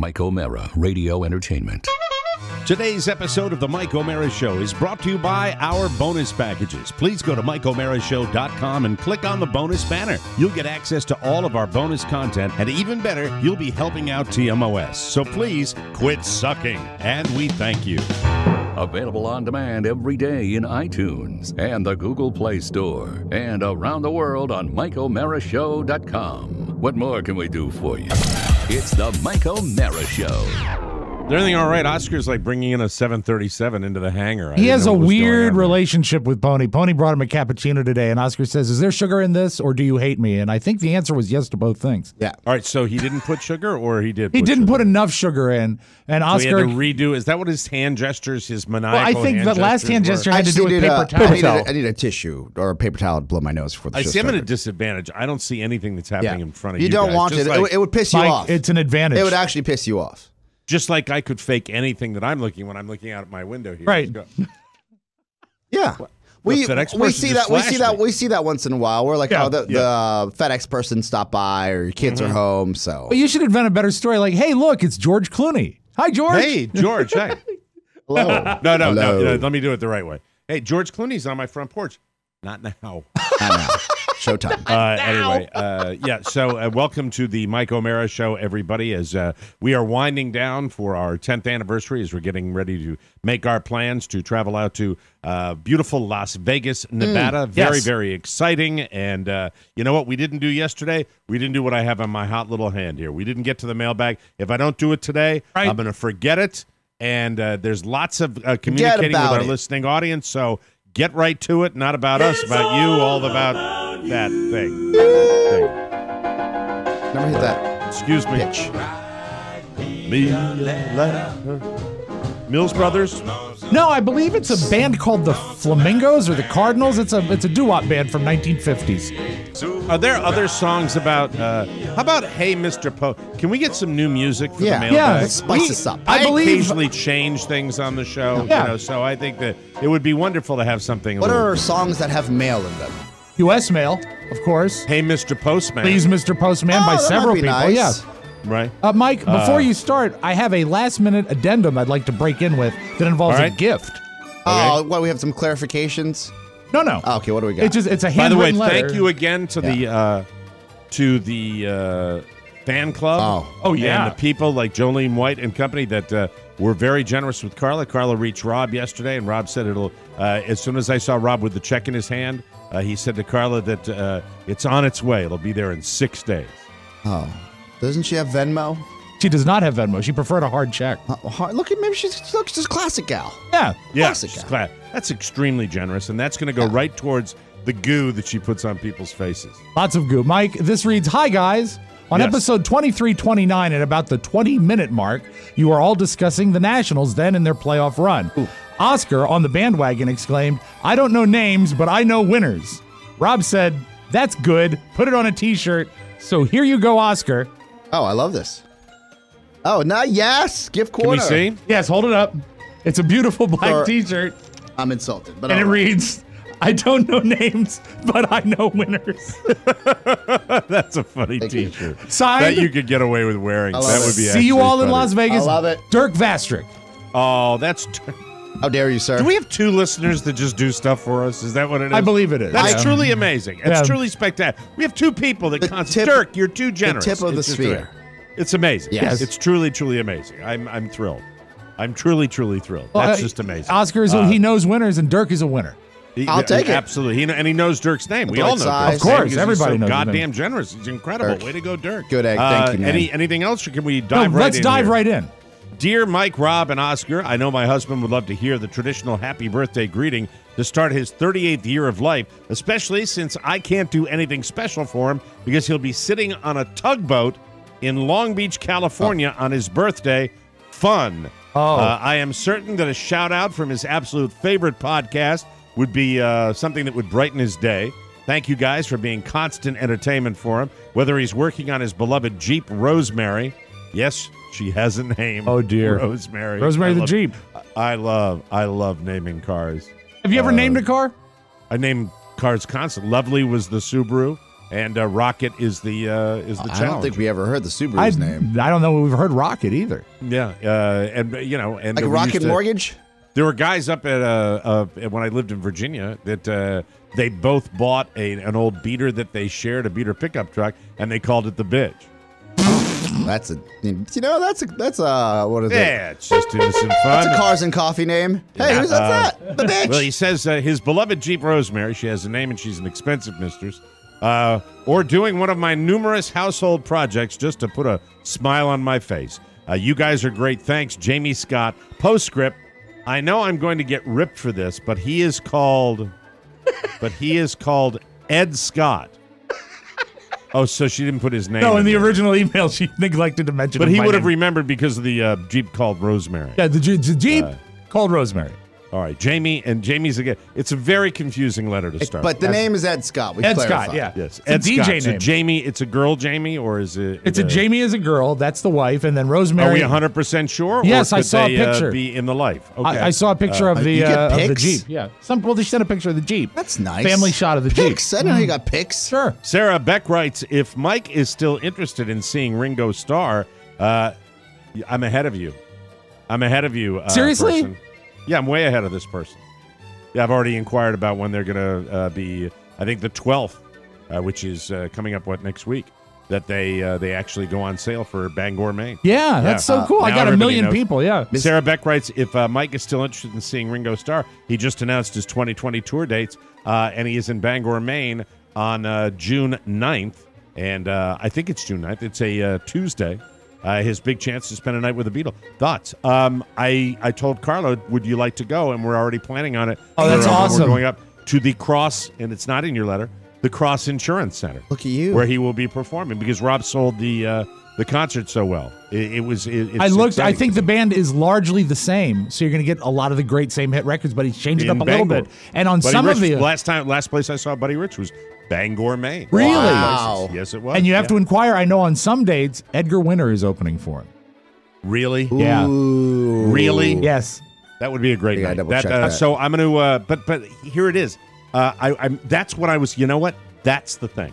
Mike O'Meara, Radio Entertainment. Today's episode of the Mike O'Meara Show is brought to you by our bonus packages. Please go to MikeO'MearaShow.com and click on the bonus banner. You'll get access to all of our bonus content, and even better, you'll be helping out TMOS. So please quit sucking, and we thank you. Available on demand every day in iTunes and the Google Play Store and around the world on MikeO'MearaShow.com. What more can we do for you? It's the Mike O'Meara Show. Is everything all right? Oscar's like bringing in a 737 into the hangar. I He has a what was going weird relationship with Pony. Pony brought him a cappuccino today, and Oscar says, "Is there sugar in this, or do you hate me?" And I think the answer was yes to both things. Yeah. All right, so he didn't put sugar, or he did. He put didn't sugar? put enough sugar in, and So he had Oscar. to redo. Is that what his hand gestures, his maniacal? well, I think hand the last hand gesture I had to do with need paper a, towel. I need, a, I need a tissue or a paper towel to blow my nose for the I show see. I'm at a disadvantage. I don't see anything that's Yeah. happening in front of you you. don't guys. want Just it. Like, it. would- It would piss you Mike, off. it's an advantage. it would actually piss you off. Just like I could fake anything that I'm looking when I'm looking out at my window here. Right. Just go, Yeah. We, we see that we see flashed that me. we see that once in a while. We're like, Yeah, oh, the, the FedEx person stopped by, or your kids Mm-hmm. are home. So But you should invent a better story. Like, hey, look, it's George Clooney. Hi, George. Hey, George. Hey. hello, No, no, no, Hello. no. Let me do it the right way. Hey, George Clooney's on my front porch. Not now. I know. Showtime. Uh, anyway, uh, yeah. So, uh, welcome to the Mike O'Meara Show, everybody. As uh, we are winding down for our 10th anniversary, as we're getting ready to make our plans to travel out to uh, beautiful Las Vegas, Nevada. Very, Yes. very exciting. And uh, you know what? We didn't do yesterday. We didn't do what I have on my hot little hand here. We didn't get to the mailbag. If I don't do it today, Right. I'm going to forget it. And uh, there's lots of uh, communicating with our it. listening audience. So get right to it. Not about us, about you, all about that thing. thing. Never hit that Excuse me. pitch. Me a letter. Mills Brothers. No, I believe it's a band called the Flamingos or the Cardinals. It's a it's a doo-wop band from 1950s. Are there other songs about? Uh, how about Hey Mr. Po? Can we get some new music for Yeah. the Yeah, mailbag? let's spice we- this up. I I, believe- occasionally change things on the show, Yeah. you know, so I think that it would be wonderful to have something. a What little- are songs that have mail in them? U.S. mail, of course. Hey Mr. Postman? Please, Mr. Postman, Oh, by that might several be people. nice. Yes. right? Uh, Mike, before you start, I have a last-minute addendum I'd like to break in with that involves All a gift. Oh, what? We have some clarifications. No, no. Oh, okay, what do we got? It's just it's a By the way, handwritten letter. thank you again to the uh, to the uh, fan club. Oh. Oh, yeah. and the people like Jolene White and company that uh, were very generous with Carla. Carla reached Rob yesterday, and Rob said it'll. Uh, as soon as I saw Rob with the check in his hand, uh, he said to Carla that uh, it's on its way. It'll be there in six days. oh, doesn't she have Venmo? She does not have Venmo. She preferred a hard check. Uh, hard- look at maybe she's look, she's a classic gal. Yeah. Yeah, Classic she's guy. glad. That's extremely generous, and that's going to go right towards the goo that she puts on people's faces. Lots of goo. Mike, this reads Hi, guys. On Yes. episode 2329, at about the 20 minute mark, you are all discussing the Nationals then in their playoff run. Oscar on the bandwagon exclaimed, I don't know names, but I know winners. Rob said, That's good. Put it on a t shirt. So here you go, Oscar. Oh, I love this. Oh, now yes, gift corner. Can we see? Yes, hold it up. It's a beautiful black t shirt, I'm insulted, but and it all right. reads, I don't know names, but I know winners. That's a funny Thank you. T-shirt Signed, that you could get away with wearing. I love That it. would be. see you actually all in funny. Las Vegas. I love it. Dirk Vastrick. Oh, that's. T- How dare you, sir? do we have two listeners that just do stuff for us? Is that what it is? I believe it is. That's Yeah. truly amazing. It's Yeah. truly spectacular. We have two people that The constantly. Dirk, you're too generous. tip of the It's just sphere. amazing. It's amazing. Yes. It's truly, truly amazing. I'm, I'm thrilled. I'm truly, truly thrilled. Well, That's uh, just amazing. Oscar is Uh, he knows winners, and Dirk is a winner. He- I'll take it. Absolutely. He, and he knows Dirk's name. We all know size. Of course, name because he's everybody so knows goddamn name. generous. He's incredible. Dirk. Way to go, Dirk. Good egg. Uh, Thank you, man. Any, anything else, or can we No, dive right let's in dive here? right in. Dear Mike, Rob, and Oscar, I know my husband would love to hear the traditional happy birthday greeting to start his 38th year of life, especially since I can't do anything special for him because he'll be sitting on a tugboat in Long Beach, California on his birthday. Fun. Oh. Uh, I am certain that a shout out from his absolute favorite podcast would be uh, something that would brighten his day. Thank you guys for being constant entertainment for him, whether he's working on his beloved Jeep Rosemary. Yes, she has a name. Oh, dear. Rosemary. Rosemary I the love- Jeep. I love, I love naming cars. Have you ever Uh, named a car? I name cars constantly. Lovely was the Subaru. and uh, Rocket is the uh, is the I challenge. don't think we ever heard the I, Subaru's name. I don't know. We've heard Rocket either. yeah, uh, and you know, and Like we Rocket to- Mortgage? There were guys up at uh, uh when I lived in Virginia that uh, they both bought a, an old beater that they shared a beater pickup truck, and they called it the bitch. That's a you know that's a that's a what is it? Yeah, it's just innocent fun. That's a cars and coffee name. Hey, who's that's that? The bitch. Well, he says uh, his beloved Jeep Rosemary, she has a name and she's an expensive mistress, uh, or doing one of my numerous household projects just to put a smile on my face. Uh, you guys are great. Thanks, Jamie Scott. Postscript. I know I'm going to get ripped for this, but he is called, but he is called Ed Scott. Oh, so she didn't put his name. No, in the there. original email, she neglected to mention. But he would have remembered because of the uh, Jeep called Rosemary. Yeah, the, the Jeep Uh, called Rosemary. All right, Jamie and Jamie's again. It's a very confusing letter to start. but the with. name is Ed Scott. We Ed clarified. Scott, yeah. Yes, It's a Ed DJ Scott. So. Jamie, it's a girl, Jamie, or is it? It's a uh, Jamie is a girl. That's the wife, and then Rosemary. Are Rosemary. we 100 percent sure? Yes, or I could saw a they, uh, picture. be in the life. Okay. I, I saw a picture of the you get uh, of the? Jeep. Yeah, some well, they sent a picture of the Jeep. That's nice. Family shot of the pics. Jeep. I didn't know you got pics. Sure. Sarah Beck writes, if Mike is still interested in seeing Ringo Starr, uh, I'm ahead of you. I'm ahead of you. Uh, Seriously? person. Yeah, I'm way ahead of this person. Yeah, I've already inquired about when they're going to uh, be. I think the 12th, uh, which is uh, coming up what next week, that they uh, they actually go on sale for Bangor, Maine. Yeah, that's so cool. I Now got a everybody million knows. people. Yeah. Sarah Beck writes, if uh, Mike is still interested in seeing Ringo Starr, he just announced his 2020 tour dates, uh, and he is in Bangor, Maine on uh, June 9th. And uh, I think it's June 9th. It's a uh, Tuesday. Uh, his big chance to spend a night with the Beatle. Thoughts? Um, I, I told Carlo, would you like to go? And we're already planning on it. Oh, that's We're, uh, awesome. We're going up to the Cross, and it's not in your letter, the Cross Insurance Center. Look at you. Where he will be performing because Rob sold the uh, the concert so well. It, it was. It, it's I looked. I think the band is largely the same, so you're going to get a lot of the great same hit records, but he's changed it up a little bit. And on Buddy some Rich, of the last time, last place I saw Buddy Rich was Bangor, Maine. Really? Wow. Yes, it was. and you have Yeah. to inquire. I know on some dates, Edgar Winter is opening for him. really, Yeah. Ooh. really. Yes. That would be a great Yeah, night. That, uh, that. So I'm going to. Uh, but but here it is. Uh, I, I'm. That's what I was. You know what? That's the thing.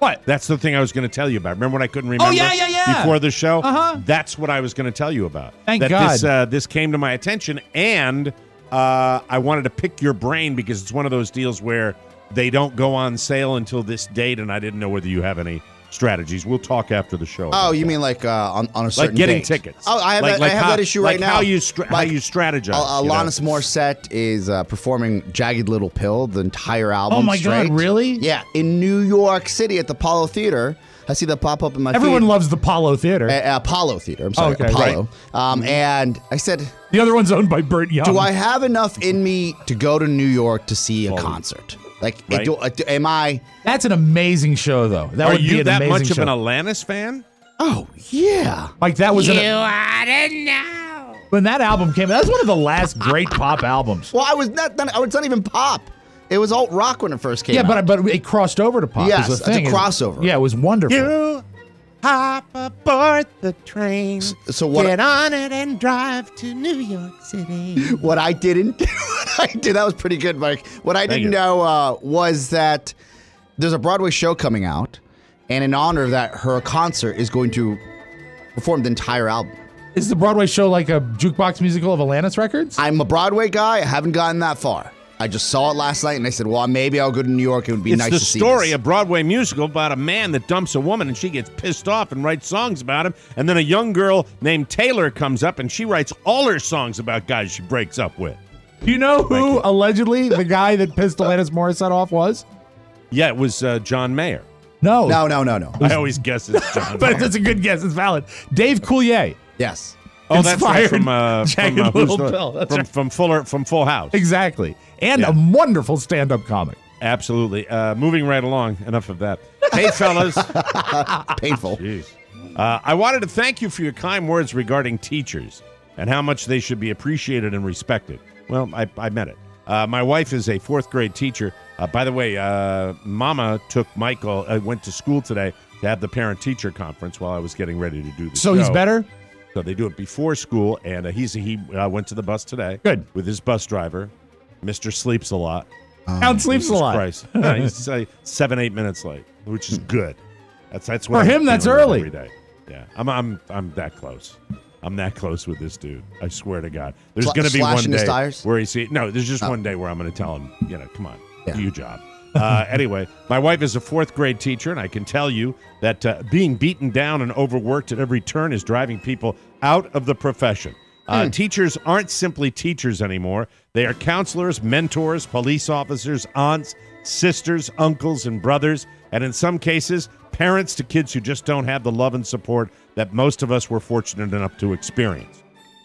What? That's the thing I was going to tell you about. Remember when I couldn't remember? Oh, yeah, yeah, yeah. Before the show, Uh-huh. That's what I was going to tell you about. Thank that God. This, uh, this came to my attention, and uh, I wanted to pick your brain because it's one of those deals where they don't go on sale until this date, and I didn't know whether you have any strategies. We'll talk after the show. Oh, you that. mean like uh, on, on a certain like getting date. tickets? Oh, I have, like, that, like I have how, that issue like right now. How you stra- how you strategize? Al- you know? Alanis Morissette is uh, performing "Jagged Little Pill" the entire album. Oh my God, really? Yeah, in New York City at the Apollo Theater. I see that pop up in my Everyone feed. loves the Apollo Theater. Uh, Apollo Theater. I'm sorry, Okay, Apollo. Um, and I said, the other one's owned by Burt Young. do I have enough in me to go to New York to see a Well, concert? Like, right. do, uh, do- am I? That's an amazing show, though. That Are would be you an that amazing much show. of an Alanis fan? Oh yeah. like that was. You An, ought to know. when that album came, that was one of the last great pop albums. Well, I was not. Done, it's not even pop. It was alt rock when it first came Yeah, out. but but it crossed over to pop. Yes, is the it's a thing. crossover. Yeah, it was wonderful. You hop aboard the train. so what- Get on it and drive to New York City. What I didn't, what I did that was pretty good, Mike. What I Thank didn't you. know uh, was that there's a Broadway show coming out, and in honor of that, her concert is going to perform the entire album. Is the Broadway show like a jukebox musical of Alanis records? I'm a Broadway guy. I haven't gotten that far. I just saw it last night, and I said, "Well, maybe I'll go to New York. It would be it's nice the to see." story, this. a Broadway musical about a man that dumps a woman and she gets pissed off and writes songs about him. And then a young girl named Taylor comes up and she writes all her songs about guys she breaks up with. Do you know who you. allegedly the guy that pissed Alanis Morissette off was? Yeah, it was uh, John Mayer. No. No, no, no, no. I always guess it's John But Mayer. that's a good guess. It's valid. Dave Coulier. Yes. Oh, that's right, from uh, Jagged from, uh, Little who's Pill. That's from, right. from Fuller from Full House. Exactly. And Yeah. a wonderful stand up comic. Absolutely. Uh, moving right along. Enough of that. Hey, fellas. Painful. Jeez. Uh, I wanted to thank you for your kind words regarding teachers and how much they should be appreciated and respected. Well, I, I meant it. Uh, my wife is a fourth grade teacher. Uh, by the way, uh, Mama took Michael, uh, went to school today to have the parent teacher conference while I was getting ready to do the So show. he's better? So they do it before school, and uh, he's he uh, went to the bus today. Good. with his bus driver. Mister sleeps a lot. Count sleeps a lot. Christ, Yeah, he's uh, seven eight minutes late. which is good. That's that's what For I'm him, that's early. every day. Yeah, I'm I'm I'm that close. I'm that close with this dude. I swear to God. There's Sla- going to be one day where he see no. There's just one day where I'm going to tell him, you know, come on, Yeah. do your job. Uh, anyway, my wife is a fourth grade teacher, and I can tell you that uh, being beaten down and overworked at every turn is driving people out of the profession. Uh, Teachers aren't simply teachers anymore. They are counselors, mentors, police officers, aunts, sisters, uncles, and brothers, and in some cases, parents to kids who just don't have the love and support that most of us were fortunate enough to experience.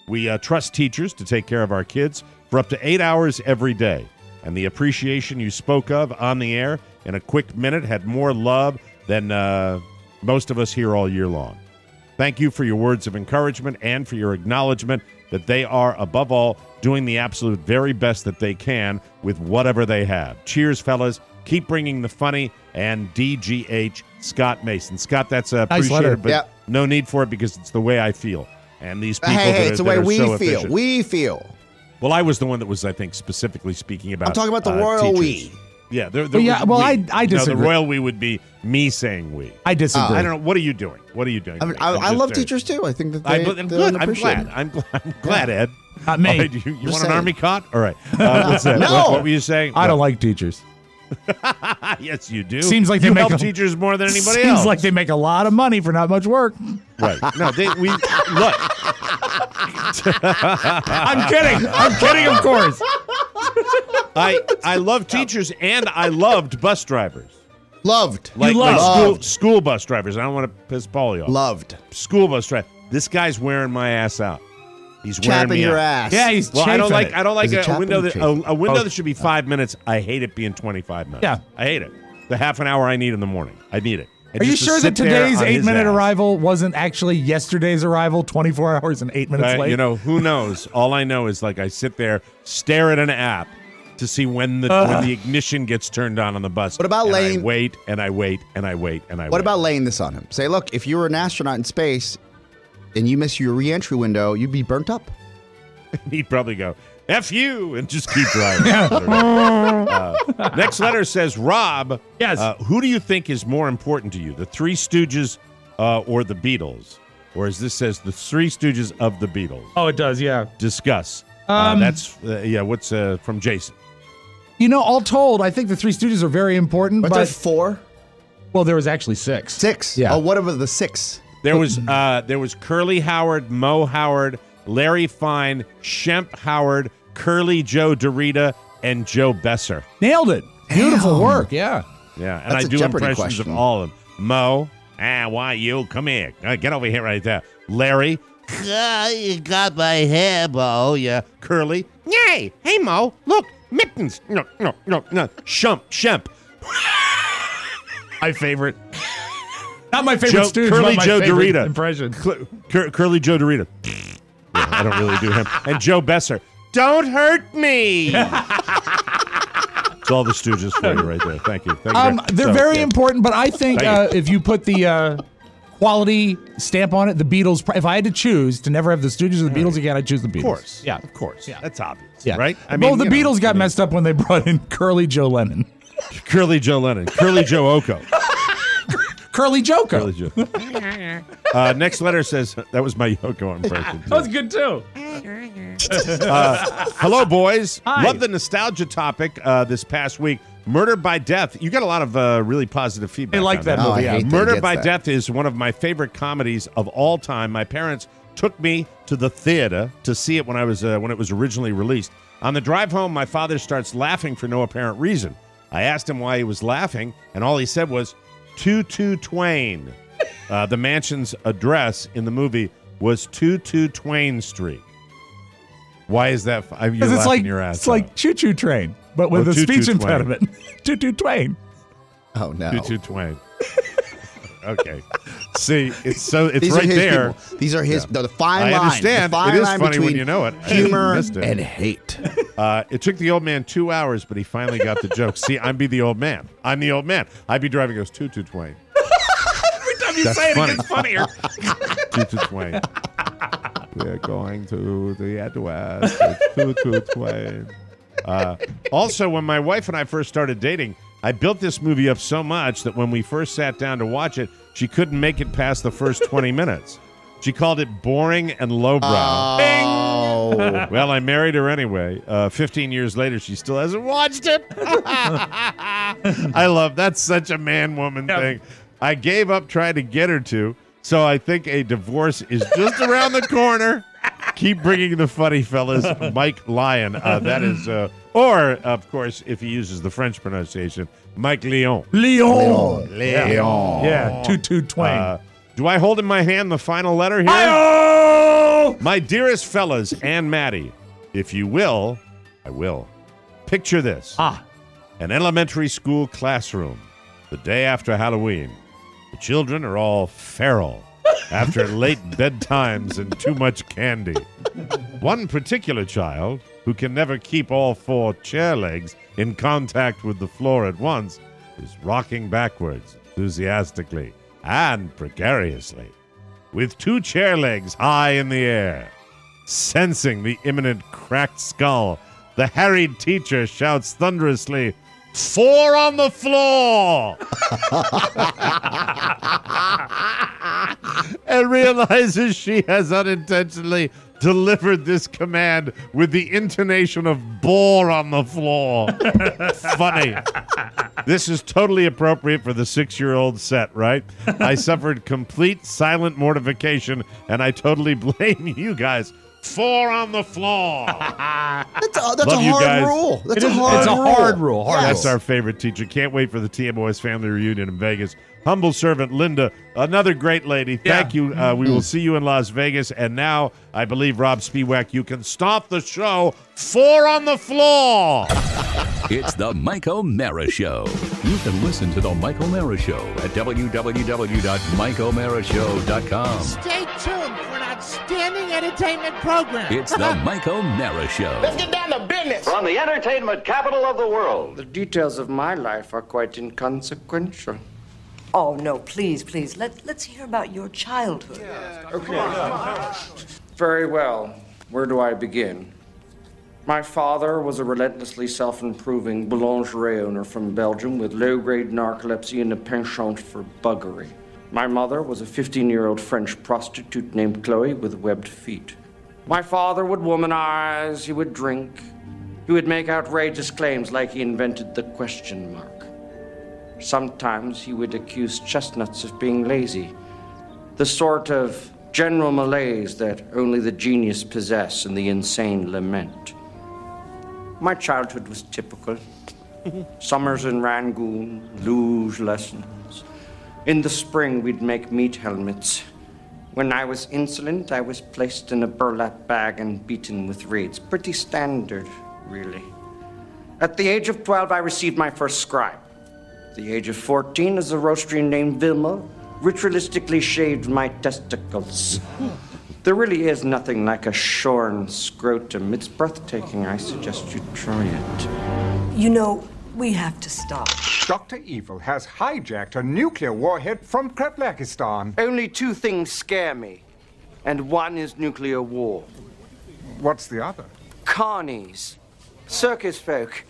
We uh, trust teachers to take care of our kids for up to eight hours every day. And the appreciation you spoke of on the air in a quick minute had more love than uh, most of us here all year long. Thank you for your words of encouragement and for your acknowledgement that they are, above all, doing the absolute very best that they can with whatever they have. Cheers, fellas. Keep bringing the funny and DGH Scott Mason. Scott, that's uh, Nice appreciated, letter. but Yeah. no need for it because it's the way I feel. And these people hey, that hey, are, it's the that way we so feel. efficient. We feel. Well, I was the one that was, I think, specifically speaking about. I'm talking about the uh, royal teachers. we. Yeah, the, the, yeah, well, we. I- I No, the royal we would be me saying we. I disagree. I don't know. What are you doing? What are you doing? I, mean, I, I'm I just, love uh, teachers too. I think that I, they, am they good. I'm appreciate glad. I'm glad. I'm glad, Ed. Not me. All right, you you want saying. an army cot? All right. Uh, what's that? No. What, what were you saying? I don't like teachers. yes, you do. Seems like they you make help a- teachers more than anybody Seems else. like they make a lot of money for not much work. right. No, they we look. I'm kidding. I'm kidding, of course. I I love teachers and I loved bus drivers. Loved. Like, You like school Loved. school bus drivers. I don't want to piss Paulie off. Loved. school bus driver. This guy's wearing my ass out. He's wearing Chapping me your out. ass. Yeah, he's Well, I don't like it. I don't like a, a window that a, a window Oh. that should be five minutes. I hate it being twenty five minutes. Yeah. I hate it. The half an hour I need in the morning. I need it. And Are you just to sure that today's eight minute ass. arrival wasn't actually yesterday's arrival, 24 hours and eight minutes Uh, late? you know who knows? All I know is like I sit there, stare at an app to see when the when the ignition gets turned on on the bus. What about and I laying- wait and I wait and I wait and I wait. What wait. about laying this on him? Say, look, if you were an astronaut in space and you miss your reentry window, you'd be burnt up. He'd probably go, F you, and just keep driving. uh, next letter says, Rob, Yes. uh, who do you think is more important to you, the Three Stooges uh, or the Beatles? Or as this says, the Three Stooges of the Beatles. oh, it does, yeah. Discuss. uh, Um, that's, uh, yeah, what's uh, from Jason? You know, all told, I think the Three Stooges are very important, But but, there's four, well, there was actually six. six. Yeah. Oh, whatever the six. There was uh, there was Curly Howard, Mo Howard, Larry Fine, Shemp Howard, Curly Joe DeRita, and Joe Besser. Nailed it. Beautiful Damn. work, yeah. Yeah, and That's I a do Jeopardy impressions question. of all of them. Mo, ah, why you? Come here, Uh, get over here right there. Larry, ah, you got my hair, Mo. Yeah, Curly, yay, hey Mo, look, mittens. No, no, no, no. Shump, Shemp, My favorite. Not my favorite Joe- Stooge, Curly but my Joe favorite DeRita. impression. Cl- Cur- Curly Joe DeRita. Yeah, I don't really do him. And Joe Besser. Don't hurt me. it's all the Stooges for you right there. Thank you. Thank you. Um, they're so, very yeah. important, but I think uh, if you put the uh, quality stamp on it, the Beatles. If I had to choose to never have the Stooges or the Beatles again, I'd choose the Beatles. Of course. yeah, Of course. Yeah. That's obvious. yeah. Right? well, the you know, Beatles got I mean, messed up when they brought in Curly Joe Lennon, Curly Joe Lennon. Curly Joe Oko. Curly Joker. Curly Joe. Uh, next letter says that was my Yoko impression. too. That was good too. Hello, boys. Hi. Love the nostalgia topic uh, this past week. Murder by Death. You got a lot of uh, really positive feedback. I like on that Oh, movie. hate yeah. Murder by that. Death is one of my favorite comedies of all time. My parents took me to the theater to see it when I was uh, when it was originally released. On the drive home, my father starts laughing for no apparent reason. I asked him why he was laughing, and all he said was "Tutu Twain." uh, the mansion's address in the movie was Tutu Twain Street. Why is that? f- I mean, you're Because laughing it's like your ass it's like. Choo Choo Train, but with Oh, a Choo speech Choo impediment. Choo Choo Twain. Oh no. Tutu Twain. Okay. See, it's so it's These right his there. people. These are his. The, the fine I line. understand. The fine It is line funny when between you know it. I Humor missed it. and hate. Uh, it took the old man two hours, but he finally got the joke. See, I'm be the old man. I'm the old man. I'd be driving goes Tutu Twain. Every time you That's say it, funny. it gets funnier. Tutu Twain. We're going to the address. It's Tutu Twain. Uh, also, when my wife and I first started dating, I built this movie up so much that when we first sat down to watch it, she couldn't make it past the first 20 minutes. She called it boring and lowbrow. Oh. Well, I married her anyway. Uh, 15 years later, she still hasn't watched it. I love that's such a man woman thing. I gave up trying to get her to, so I think a divorce is just around the corner. Keep bringing the funny fellas, Mike Lyon. Uh, that is, uh, or of course, if he uses the French pronunciation, Mike Leon. Leon. Leon. Yeah, two two twain. Uh, do I hold in my hand the final letter here? Hi-oh! My dearest fellas and Maddie, if you will, I will. Picture this Ah, an elementary school classroom the day after Halloween. The children are all feral after late bedtimes and too much candy. One particular child, who can never keep all four chair legs in contact with the floor at once, is rocking backwards enthusiastically and precariously, with two chair legs high in the air. Sensing the imminent cracked skull, the harried teacher shouts thunderously, Four on the floor! and realizes she has unintentionally delivered this command with the intonation of bore on the floor. Funny. This is totally appropriate for the six year old set, right? I suffered complete silent mortification, and I totally blame you guys. Four on the floor. That's a, that's a hard guys. rule. That's It a is- hard it's a rule. hard rule, hard Yes. That's our favorite teacher. Can't wait for the TMOS family reunion in Vegas. Humble servant Linda, another great lady. Thank you. Uh, we will see you in Las Vegas. And now, I believe, Rob Spiewak, you can stop the show. Four on the floor. It's the Mike O'Meara Show. You can listen to the Mike O'Meara Show at www.mikeomearashow.com. Stay tuned for an outstanding entertainment program. It's the Mike O'Meara Show. Let's get down to business. From the entertainment capital of the world. The details of my life are quite inconsequential. Oh, no, please, please. Let, let's hear about your childhood. Okay. Very well. Where do I begin? My father was a relentlessly self improving boulangerie owner from Belgium with low grade narcolepsy and a penchant for buggery. My mother was a 15 year old French prostitute named Chloe with webbed feet. My father would womanize, he would drink, he would make outrageous claims like he invented the question mark. Sometimes he would accuse chestnuts of being lazy, the sort of general malaise that only the genius possess and the insane lament. My childhood was typical. Summers in Rangoon, luge lessons. In the spring, we'd make meat helmets. When I was insolent, I was placed in a burlap bag and beaten with reeds. Pretty standard, really. At the age of 12, I received my first scribe. At the age of 14, a Zoroastrian named Vilma ritualistically shaved my testicles. There really is nothing like a shorn scrotum. It's breathtaking. I suggest you try it. You know, we have to stop. Dr. Evil has hijacked a nuclear warhead from Kreplachistan. Only two things scare me, and one is nuclear war. What's the other? Carnies, circus folk,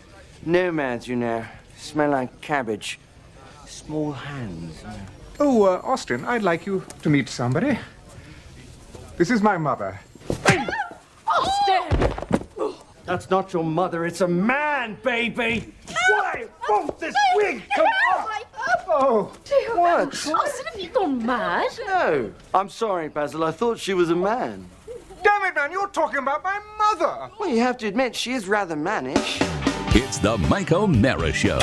nomads, you know, smell like cabbage, small hands. you know. Oh, uh, Austin, I'd like you to meet somebody. This is my mother. That's not your mother, it's a man, baby! Why won't this wig come off? Oh, Dear What? Austin, have you gone mad? No, I'm sorry, Basil. I thought she was a man. damn it, man, you're talking about my mother. Well, you have to admit, she is rather mannish. It's the Mike O'Meara Show.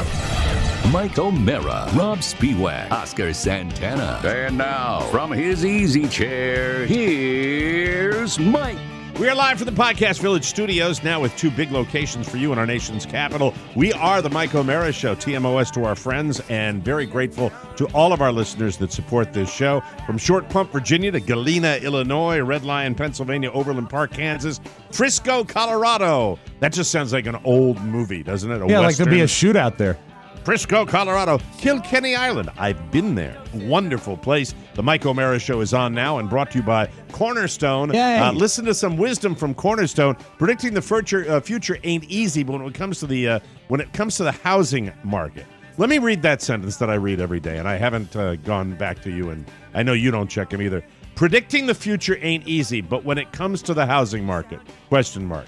Mike O'Meara, Rob Spiewak, Oscar Santana. And now, from his easy chair, here's Mike. We are live from the Podcast Village studios now with two big locations for you in our nation's capital. We are the Mike O'Meara Show, TMOS to our friends, and very grateful to all of our listeners that support this show. From Short Pump, Virginia to Galena, Illinois, Red Lion, Pennsylvania, Overland Park, Kansas, Frisco, Colorado. That just sounds like an old movie, doesn't it? A yeah, like there'd be a shootout there. Frisco, Colorado, Kilkenny Island. I've been there. Wonderful place. The Mike O'Meara Show is on now and brought to you by Cornerstone. Uh, listen to some wisdom from Cornerstone. Predicting the future, uh, future ain't easy, but when it comes to the uh, when it comes to the housing market, Let me read that sentence that I read every day, and I haven't uh, gone back to you, and I know you don't check them either. Predicting the future ain't easy, but when it comes to the housing market, question mark.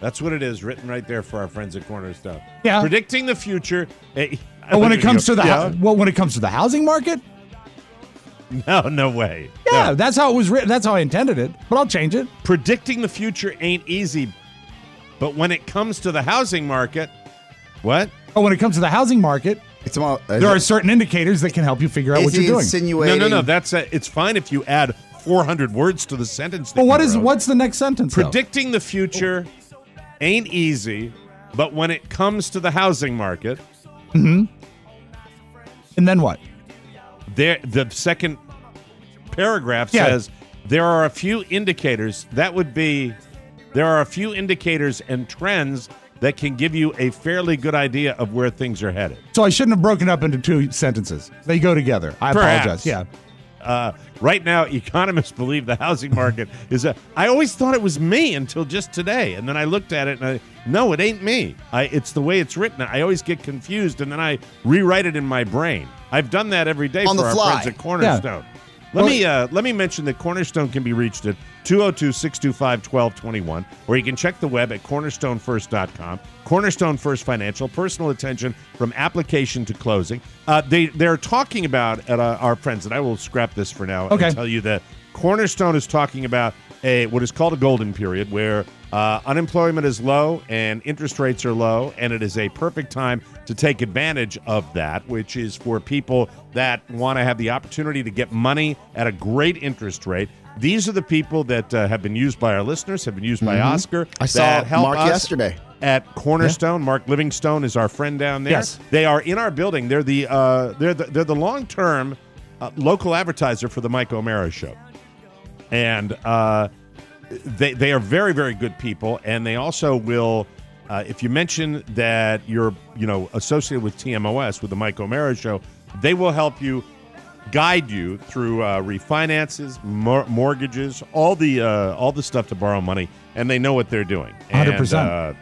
That's what it is, written right there for our friends at Cornerstone. Yeah. Predicting the future. eh, But when it comes to the Yeah. hou- well, when it comes to the housing market, no, no way. yeah, No. that's how it was written. That's how I intended it. But I'll change it. predicting the future ain't easy, but when it comes to the housing market, what? Oh, when it comes to the housing market, It's all, there are certain indicators that can help you figure out what you're doing. No, no, no. That's a, it's fine if you add 400 words to the sentence. That Well, what you is wrote. what's the next sentence? though? predicting the future ain't easy, but when it comes to the housing market, mm-hmm. and then what? there the second paragraph Yeah. says there are a few indicators that would be there are a few indicators and trends that can give you a fairly good idea of where things are headed. So I shouldn't have broken up into two sentences. They go together. I Perhaps. apologize. Yeah. Uh, right now, economists believe the housing market is a. I always thought it was me until just today, and then I looked at it and I no, it ain't me. I, it's the way it's written. I always get confused, and then I rewrite it in my brain. I've done that every day On for the our fly. friends at Cornerstone. Let Well- me uh, let me mention that Cornerstone can be reached at 202-625-1221, or you can check the web at cornerstonefirst.com. Cornerstone First Financial, personal attention from application to closing. Uh, they they're talking about at uh, our friends, and I will scrap this for now Okay. and tell you that Cornerstone is talking about a what is called a golden period where uh, unemployment is low and interest rates are low, and it is a perfect time to take advantage of that, which is for people that want to have the opportunity to get money at a great interest rate. These are the people that uh, have been used by our listeners, have been used by Oscar. Mm-hmm. I saw Mark yesterday. at Cornerstone. Mark Livingstone is our friend down there. Yes. They are in our building. They're the uh, they're the, they're the long term uh, local advertiser for the Mike O'Meara show, and uh, they they are very very good people, and they also will. Uh, if you mention that you're, you know, associated with TMOS with the Mike O'Meara show, they will help you, guide you through uh, refinances, mor- mortgages, all the uh, all the stuff to borrow money, and they know what they're doing. 100%. uh,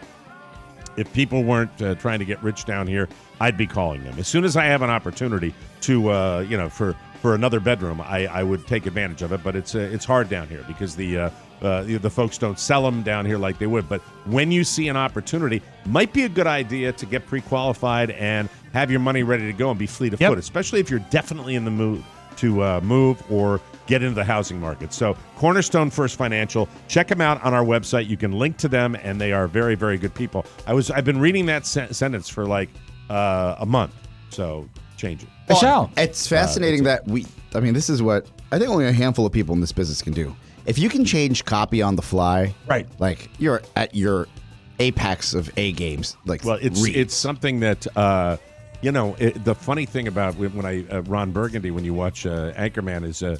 if people weren't uh, trying to get rich down here, I'd be calling them as soon as I have an opportunity to, uh, you know, for for another bedroom, I, I would take advantage of it. But it's uh, it's hard down here because the uh, uh, the, the folks don't sell them down here like they would. But when you see an opportunity, might be a good idea to get pre-qualified and have your money ready to go and be fleet of Yep. foot, especially if you're definitely in the mood to uh, move or get into the housing market. So, Cornerstone First Financial, check them out on our website. You can link to them, and they are very, very good people. I was I've been reading that sen- sentence for like uh, a month, so change it. I shall. It's fascinating that we. I mean, this is what I think only a handful of people in this business can do. If you can change copy on the fly, Right. Like you're at your apex of A games. Like, Well, it's read. it's something that uh, you know. It, the funny thing about when, when I uh, Ron Burgundy, when you watch uh, Anchorman, is uh,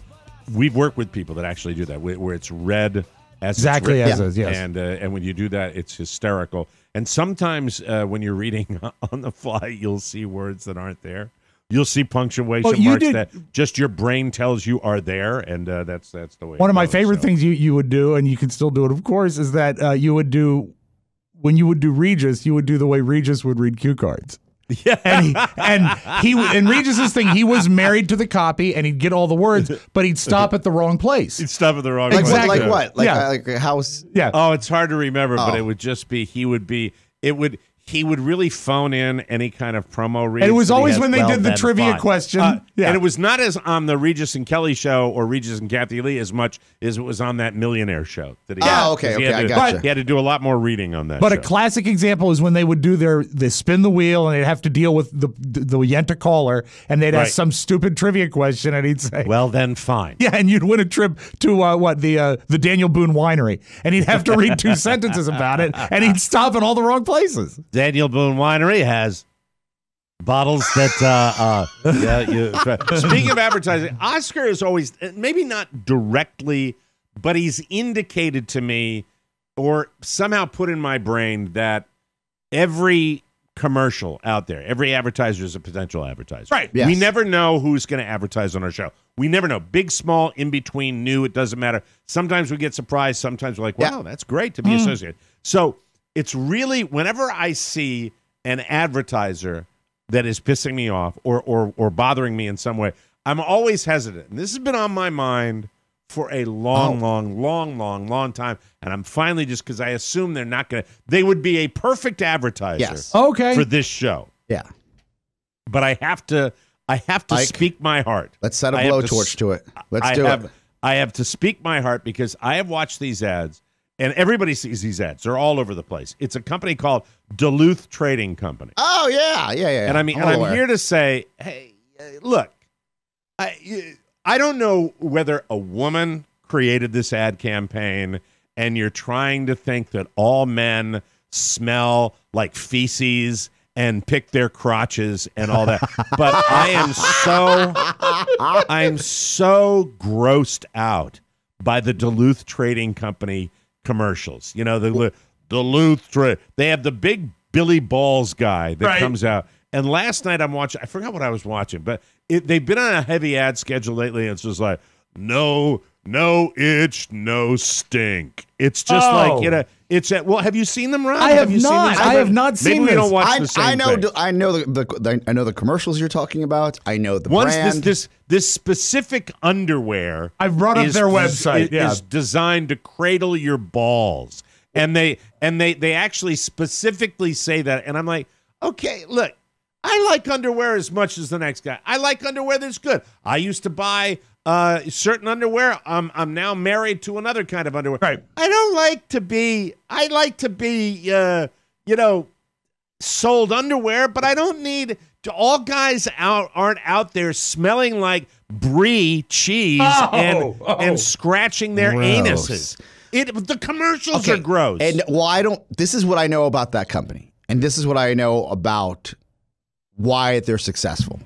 we've worked with people that actually do that, where, where it's read as Exactly it's as written. is, yes. And uh, and when you do that, it's hysterical. And sometimes uh, when you're reading on the fly, you'll see words that aren't there. You'll see punctuation Well, you marks did- that just your brain tells you are there, and uh, that's that's the way. One it of my goes, favorite so. things you, you would do, and you can still do it, of course, is that uh, you would do when you would do Regis, you would do the way Regis would read cue cards. Yeah. And he, and he and Regis's thing, he was married to the copy, and he'd get all the words, but he'd stop at the wrong place. He'd stop at the wrong. like, place. exactly. like what? Like, Yeah. uh, like a house. Yeah, Oh, it's hard to remember, but Oh. it would just be he would be it would he would really phone in any kind of promo reads. and it was always when they Well, did the trivia fine. question. Uh, yeah, And it was not as on the Regis and Kelly show or Regis and Kathie Lee as much as it was on that Millionaire show. That he Oh, had. okay, 'Cause he okay, had I to, gotcha. He had to do a lot more reading on that. But show. a classic example is when they would do their they spin the wheel and they'd have to deal with the the Yenta caller and they'd Right. ask some stupid trivia question and he'd say, well, then fine. "Yeah," and you'd win a trip to uh, what the uh, the Daniel Boone Winery, and he'd have to read two sentences about it, and he'd stop in all the wrong places. Daniel Boone Winery has bottles that uh, uh yeah you speaking of advertising oscar is always maybe not directly but he's indicated to me or somehow put in my brain that every commercial out there every advertiser is a potential advertiser. Right. Yes. we never know who's going to advertise on our show. We never know. Big small in between new it doesn't matter. Sometimes we get surprised sometimes we're like Yeah. wow that's great to be associated. So it's really whenever i see an advertiser that is pissing me off or or or bothering me in some way, I'm always hesitant. And this has been on my mind for a long, Oh. long, long, long, long time. And I'm finally just because I assume they're not going to. They would be a perfect advertiser Yes. Okay. for this show. Yeah. But I have to. I have to Ike, speak my heart. Let's set a have to blowtorch to it. Let's I do have, it. I have to speak my heart because I have watched these ads, and everybody sees these ads. They're all over the place. It's a company called Duluth Trading Company, Oh yeah, yeah, yeah. and I mean, I'm and I'm here to say, hey, uh, look, I I don't know whether a woman created this ad campaign, and you're trying to think that all men smell like feces and pick their crotches and all that. but I am so I'm so grossed out by the Duluth Trading Company commercials. You know, the Duluth Trade. They have the big Billy Balls guy that Right. comes out. And last night I'm watching. I forgot what I was watching, but it, they've been on a heavy ad schedule lately. And it's just like no, no itch, no stink. It's just Oh. like you oh. know. It's at, well. Have you seen them, Ron? I have you seen not. this? I have not Maybe seen we don't watch I, the same I know. thing. I know the, the I know the commercials you're talking about. I know the Once brand. this this this specific underwear, I've brought up is their website, is, yeah. is designed to cradle your balls, and they and they they actually specifically say that, and I'm like, okay, look, I like underwear as much as the next guy. I like underwear that's good. I used to buy uh, certain underwear. I'm I'm now married to another kind of underwear. Right. I don't like to be. I like to be. Uh, you know, sold underwear, but I don't need to, all guys out aren't out there smelling like brie cheese Oh, and oh. and scratching their Gross. anuses. It the commercials are gross. And well, I don't. This is what I know about that company, and this is what I know about why they're successful.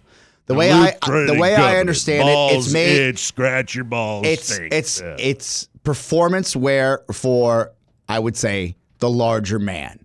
The way I the way I understand it, it's made itch, scratch your balls. it's stink. it's Yeah. it's performance wear for I would say the larger man.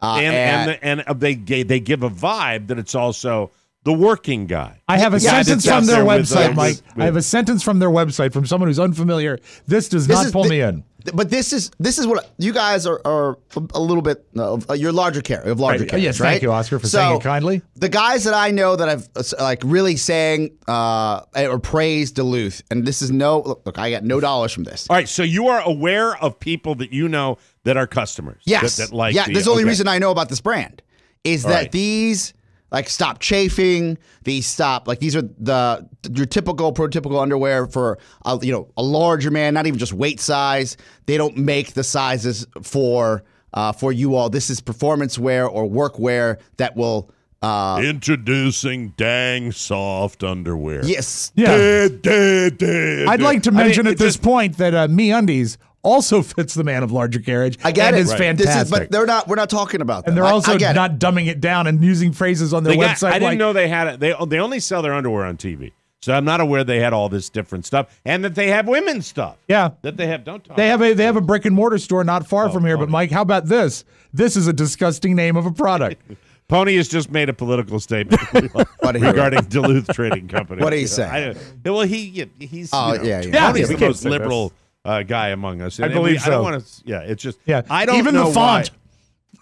Uh, and and, the, and uh, they they give a vibe that it's also the working guy. I have a Yeah, sentence from their there with, website, Mike. with- I have a sentence from their website from someone who's unfamiliar. This does This not is pull the- me in. But this is this is what you guys are, are a little bit of uh, you're larger care of larger Right. carriers, Yes, right? thank you, Oscar, for So, saying it kindly. The guys that I know that I've uh, like really sang uh, or praised Duluth, and this is no look, look. I got no dollars from this. All right, so you are aware of people that you know that are customers. Yes, that, that like. yeah. the, the only okay. reason I know about this brand is All that right. these like stop chafing. These stop like these are the your typical prototypical underwear for a, you know a larger man, not even just weight size. They don't make the sizes for uh, for you all. This is performance wear or work wear that will. Uh, Introducing dang soft underwear. yes. Yeah. Da, da, da, I'd like to I mean, mention at this just- point that uh, Me Undies also fits the man of larger carriage. I get and it. is This fantastic. is, but they're not. We're not talking about them. and they're I- I also it. not dumbing it down and using phrases on their They got- website. I didn't like, know they had it. They they only sell their underwear on TV, so I'm not aware they had all this different stuff, and that they have women's stuff. Yeah. that they have. Don't talk. They have a they have a brick and mortar store not far oh, from here. But Mike, how about this? This is a disgusting name of a product. Pony has just made a political statement What did he- regarding Duluth Trading Company. What did he You know, say? I well, he he's Oh, you know, yeah, yeah. Yeah, Pony's we the most say this. liberal uh, guy among us. I believe we- I don't so. want to. Yeah, it's just. Yeah. I don't Even the font. why-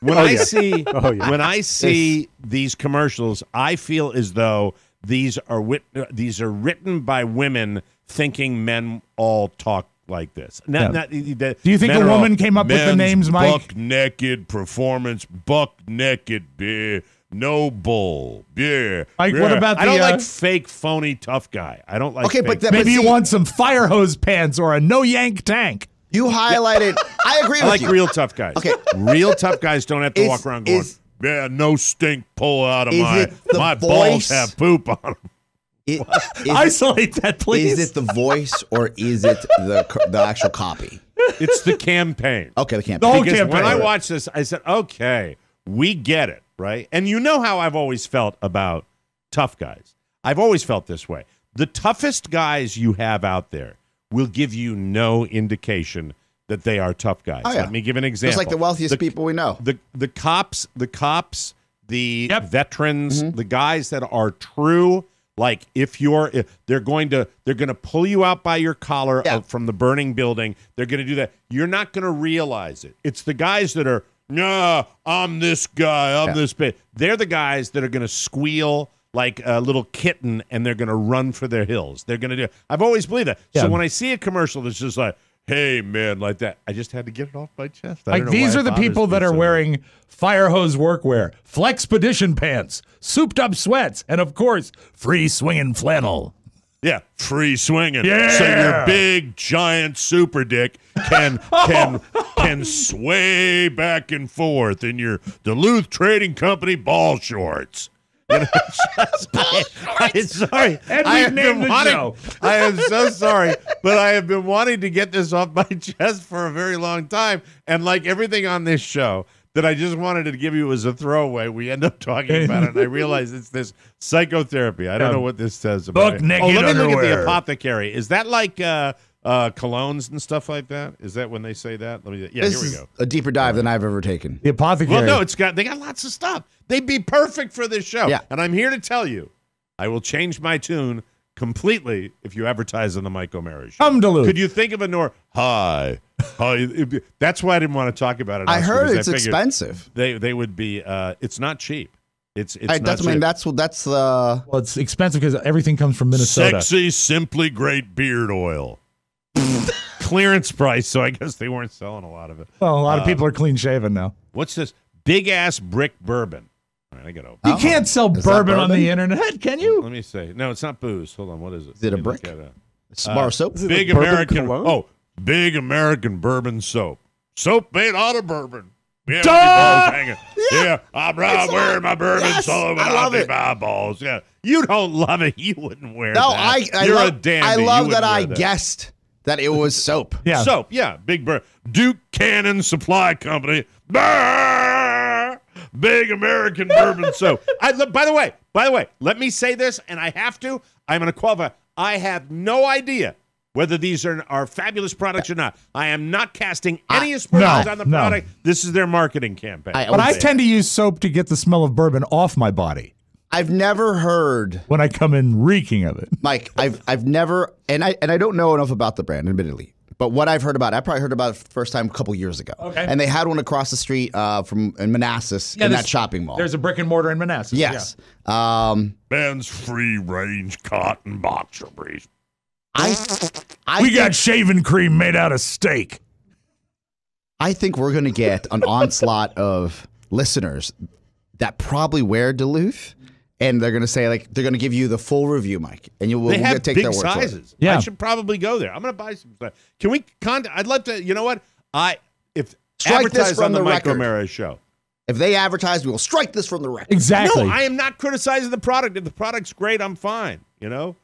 When Oh, I yeah. see Oh, yeah. when I see these commercials, I feel as though these are wit- uh, these are written by women thinking men all talk like this. Not, Yeah. not, Do you think a woman came up with the names, Mike? Buck naked performance, buck naked beer, no bull beer. Mike, what beer. about I don't uh, like fake phony tough guy. I don't like. Okay, but fake- that- Maybe you see- want some fire hose pants or a no yank tank. You highlighted. I agree I with like you. real tough guys. Okay. real tough guys don't have to Is- walk around going, is- "Yeah, no stink pull out of Is my it the my balls voice? have poop on them." It- is, Isolate that, please. is it the voice or is it the co- the actual copy? It's the campaign. Okay, the campaign. The whole because campaign. when I watched this, I said, "Okay, we get it, right?" And you know how I've always felt about tough guys. I've always felt this way. The toughest guys you have out there will give you no indication that they are tough guys. Oh, yeah. Let me give an example. Just like the wealthiest The- people we know. the the cops, the cops, the Yep. veterans, Mm-hmm. the guys that are true. Like if you're, if they're going to, they're going to pull you out by your collar Yeah. from the burning building. They're going to do that. You're not going to realize it. It's the guys that are nah, I'm this guy, I'm Yeah. this big. They're the guys that are going to squeal like a little kitten and they're going to run for their hills. They're going to do. I've always believed that. Yeah. So when I see a commercial that's just like, "Hey man," like that, I just had to get it off my chest. I Like don't know these are it the people that are so wearing fire hose workwear, flexpedition pants, souped up sweats, and of course, free swinging flannel. Yeah, free swinging. Yeah. So your big giant super dick can oh. can can sway back and forth in your Duluth Trading Company ball shorts. You know, just- I, am sorry. And I have named been the wanting- show. I am so sorry, but I have been wanting to get this off my chest for a very long time. And like everything on this show that I just wanted to give you as a throwaway, we end up talking about it. And I realize it's this psychotherapy. I don't Yeah. know what this says about Buck it. oh, let me look at the apothecary. Is that like uh, uh, colognes and stuff like that? Is that when they say that? Let me. Yeah, this here we is go. a deeper dive than I've ever taken. The apothecary. Well, no, it's got they got lots of stuff. They'd be perfect for this show. Yeah. And I'm here to tell you, I will change my tune completely if you advertise on the Mike O'Meara show. Come Duluth. Could you think of a Nor? Hi, hi. It'd That's why I didn't want to talk about it. I Oscar, heard it's figured expensive. They they would be. Uh, it's not cheap. It's it's I, not that's I mean that's what that's the well, it's expensive because everything comes from Minnesota. Sexy, simply great beard oil. Clearance price, so I guess they weren't selling a lot of it. Well, a lot Uh, of people are clean shaven now. What's this? Big ass brick bourbon. All right, I got to You can't sell Is that bourbon, on the internet, can you? Let me say. No, it's not booze. Hold on. What is it? Is it a Let brick? at it. it's bar soap. Big American. cologne? Oh, big American bourbon soap. Soap made out of bourbon. Yeah, balls hanging. Yeah, I'm right It's wearing my bourbon Yes, soap and I love it. my balls. Yeah, you don't love it. You wouldn't wear No, that. I I You're love, a dandy. I love that I that. guessed that it was soap. Yeah. Soap, yeah, big bourbon. Duke Cannon Supply Company. Brrr! Big American bourbon soap. I. By the way, by the way, let me say this, and I have to. I'm going to qualify. I have no idea whether these are are fabulous products or not. I am not casting any aspersions no, on the no. product. This is their marketing campaign. I- But I tend to use soap to get the smell of bourbon off my body I've never heard when I come in reeking of it. Mike, I've I've never and I and I don't know enough about the brand, admittedly. But what I've heard about, it, I probably heard about it for the first time a couple years ago. Okay. And they had one across the street uh, from in Manassas in that shopping mall. There's a brick and mortar in Manassas. yes. Um, Ben's free range cotton boxer briefs. I I We think, got shaving cream made out of steak. I think we're gonna get an onslaught of listeners that probably wear Duluth. And they're gonna say like they're gonna give you the full review, Mike, and you will They we're have gonna take big their word for it. sizes. Yeah. I should probably go there. I'm going to buy some stuff. Can we contact? I'd love to. You know what? I if Strike this advertise from on the, the Mike record. O'Meara show. If they advertise, we will strike this from the record. Exactly. No, I am not criticizing the product. If the product's great, I'm fine. You know,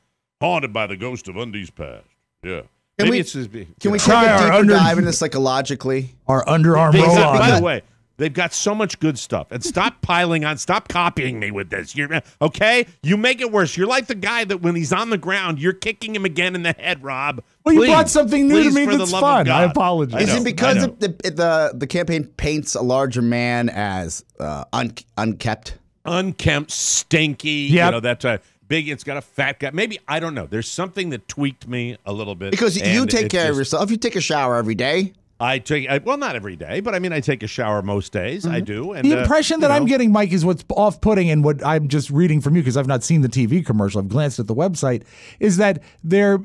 haunted by the ghost of undies past. Yeah. Can Maybe we- it's just be- Can we you take Try a our deeper under- dive into psychologically? Our underarm know? They roll got- on. by the way, they've got so much good stuff. And stop piling on. Stop copying me with this. You're okay. You make it worse. You're like the guy that when he's on the ground, you're kicking him again in the head, Rob. Well, you brought something new to me that's fun. I apologize. Is know, it because know. the, the the the campaign paints a larger man as uh, un, unkept? unkempt, stinky, Yep. you know, that uh, big, it's got a fat guy. Maybe, I don't know. There's something that tweaked me a little bit. Because you take it care of yourself. You take a shower every day. I take, I, well, not every day, but I mean, I take a shower most days. I do. And, the uh, impression you that I'm getting, Mike, is what's off putting and what I'm just reading from you because I've not seen the TV commercial. I've glanced at the website, is that they're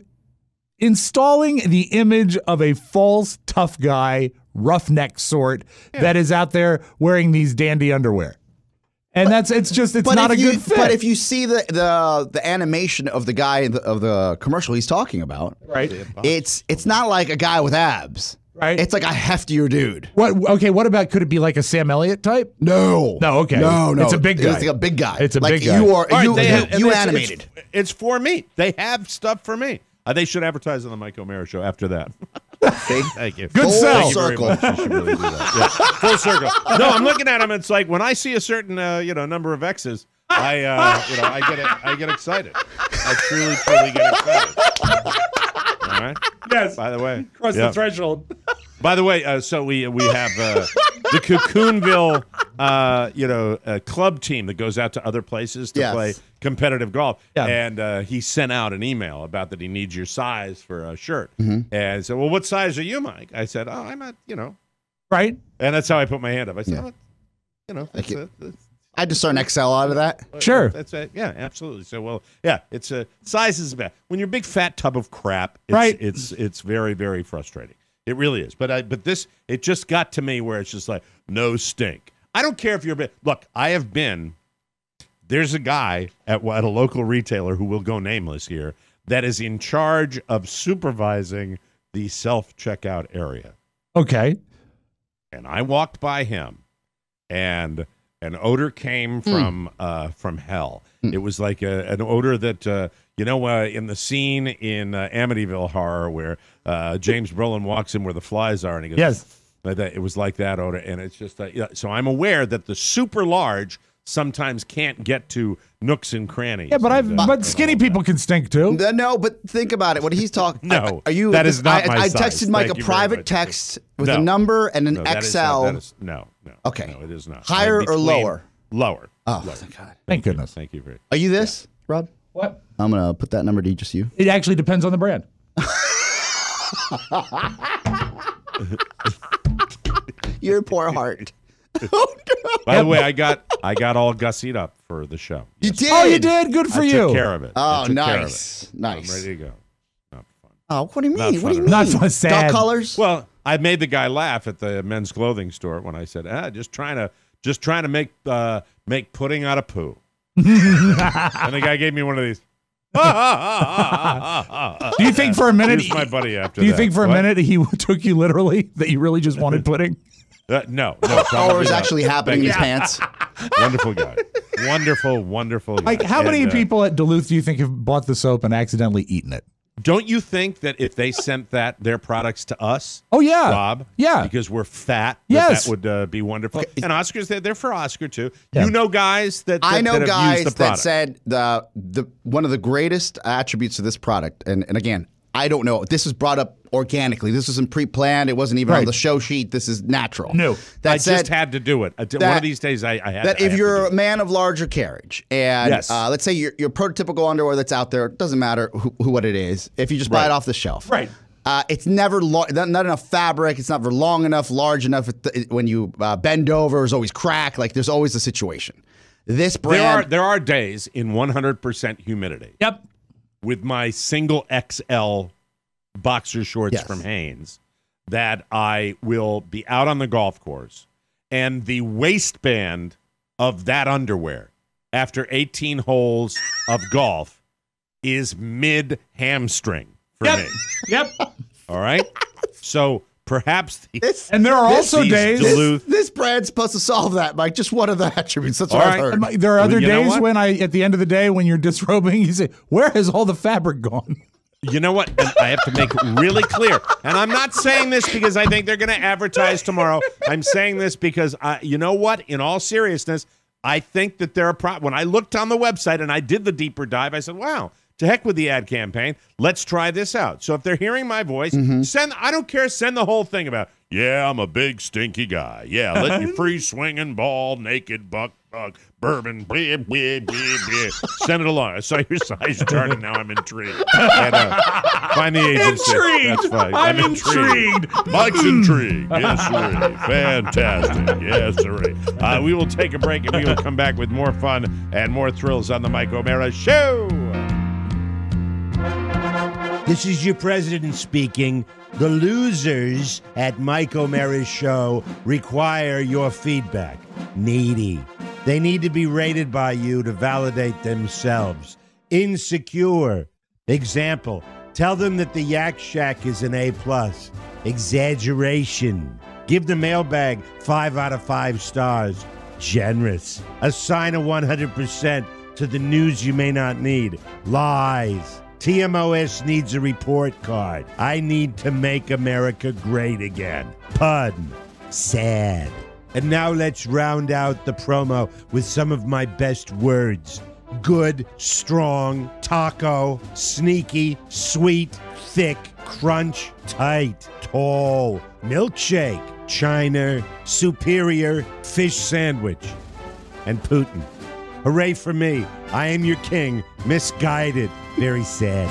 installing the image of a false tough guy, roughneck sort that is out there wearing these dandy underwear. And that's it's just it's not a you, good fit. But if you see the the the animation of the guy the, of the commercial he's talking about, right. it's it's not like a guy with abs. Right. It's like a heftier dude. What okay, what about could it be like a Sam Elliott type? No. No, okay. No, no. It's a big guy. It's like a big guy. It's a like big guy. You are All right, you, they you, have- you it's- animated. It's, it's for me. They have stuff for me. Uh, they should advertise on the Mike O'Meara show after that. See? Thank you. Good Full sell. Thank you very circle. much. You should really. Yeah. Full circle. No, I'm looking at them. It's like when I see a certain, uh, you know, number of X's, I, uh, you know, I get, it, I get excited. I truly, truly get excited. All right. Yes. By the way, Cross yeah. the threshold. By the way, uh, so we we have uh, the Cocoonville, uh, you know, uh, club team that goes out to other places to Yes. play competitive golf. Yeah. And uh, he sent out an email about that he needs your size for a shirt. Mm-hmm. And so, well, what size are you, Mike? I said, oh, I'm at, you know, Right. And that's how I put my hand up. I said, Yeah. "Oh, you know, Thank that's, you. a- that's- I discern XL out of that. Sure. That's it. Yeah, absolutely. So, well, yeah, it's a size is bad. When you're a big fat tub of crap, it's, Right. It's it's very very frustrating. It really is. But I but this it just got to me where it's just like no stink. I don't care if you're a bit. Look, I have been. There's a guy at at a local retailer who will go nameless here that is in charge of supervising the self checkout area Okay. and I walked by him, and an odor came from uh, from hell. It was like a, an odor that uh, you know uh, in the scene in uh, Amityville Horror where uh, James Brolin walks in where the flies are, and he goes, Yes. It was like that odor, and it's just uh, yeah, so I'm aware that the super large sometimes can't get to nooks and crannies. Yeah, but I've and, uh, but skinny people can stink too. No, but think about it. What he's talking. No, are you? that is not I, my I size. texted Mike Thank a private text with No. a number and an no, that XL. is not- that is- no, no. Okay. no, it is not. Higher I'm or lower? Lower. oh, Lower. thank God. Thank goodness. Thank you very. Are you this, Rob? What? I'm gonna put that number to just you. It actually depends on the brand. Your poor heart. oh, By the way, I got I got all gussied up for the show. You Yes. did. Oh, you did. Good for I you. took care of it. Oh, took care of nice. I'm nice. ready to go. Not fun. Oh, what do you Not mean? What do you mean? at all. Not fun, sad. Dog colors. Well, I made the guy laugh at the men's clothing store when I said, "Ah, just trying to just trying to make uh, make pudding out of poo." and the guy gave me one of these. Do you think for a minute? Here's my buddy after Do you that. think for a What? minute he took you literally that you really just wanted pudding? Uh, no, no. It was not. actually happening in Thank his you. pants. Wonderful guy. Wonderful, wonderful guy. Like, how many uh, people at Duluth do you think have bought the soap and accidentally eaten it? Don't you think that if they sent that their products to us, Oh yeah, Bob. Yeah, because we're fat, that Yes. that would uh, be wonderful. And Oscars, they're, they're for Oscar too. Yeah. You know guys that, that I know that have guys used the that said the the one of the greatest attributes of this product, and, and again, I don't know. This was brought up organically. This wasn't pre-planned. It wasn't even on the show sheet. This is natural. No. that I said, just had to do it. I did- one of these days, I, I had that I if have you're do a it. man of larger carriage and Yes. uh, let's say your, your prototypical underwear that's out there doesn't matter who, who what it is if you just buy Right. it off the shelf Right. uh, it's never lo- not, not enough fabric it's never long enough large enough it, it- when you uh, bend over there's always crack like there's always a situation this there are brand there are days in 100% humidity yep. With my single XL boxer shorts Yes. from Hanes that I will be out on the golf course and the waistband of that underwear after 18 holes of golf is mid hamstring for Yep. me. Yep. All right? So perhaps the, this, And there are This- also days. Duluth this brand's supposed to solve that Mike just one of the attributes that's All what right. I've heard There are other You days when I, at the end of the day, when you're disrobing, you say, "Where has all the fabric gone?" You know what? And I have to make it really clear. And I'm not saying this because I think they're going to advertise tomorrow. I'm saying this because, I, you know what? In all seriousness, I think that there are pro- when I looked on the website and I did the deeper dive, I said, "Wow, to heck with the ad campaign. Let's try this out." So if they're hearing my voice, send. I don't care. Send the whole thing about. Yeah, I'm a big stinky guy. Yeah, let me free swinging ball, naked buck, buck, bourbon. Blah, blah, blah, blah. Send it along. I saw your size turning. Now I'm intrigued. And, uh, find the agency. Intrigued. That's fine. I'm intrigued. Mike's intrigued. Yes, sir. Fantastic. Yes, sir. Uh, we will take a break and we will come back with more fun and more thrills on the Mike O'Meara Show. This is your president speaking. The losers at Mike O'Meara's show require your feedback. Needy. They need to be rated by you to validate themselves. Insecure. Example. Tell them that the Yak Shack is an A plus. Exaggeration. Give the mailbag five out of five stars. Generous. Assign a 100% to the news you may not need. Lies. TMOS needs a report card. I need to make America great again. Pun. Sad. And now let's round out the promo with some of my best words good, strong, taco, sneaky, sweet, thick, crunch, tight, tall, milkshake, China, superior, fish sandwich, and Putin. Hooray for me. I am your king, misguided, very sad.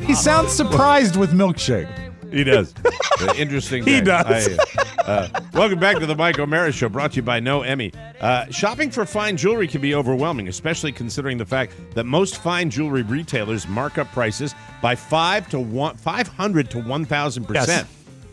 He sounds surprised with milkshake. He does. Uh, interesting. He does. I, Uh, welcome back to the Mike O'Meara Show, brought to you by Noemie. Uh, shopping for fine jewelry can be overwhelming, especially considering the fact that most fine jewelry retailers mark up prices by five to one, five hundred to one thousand percent.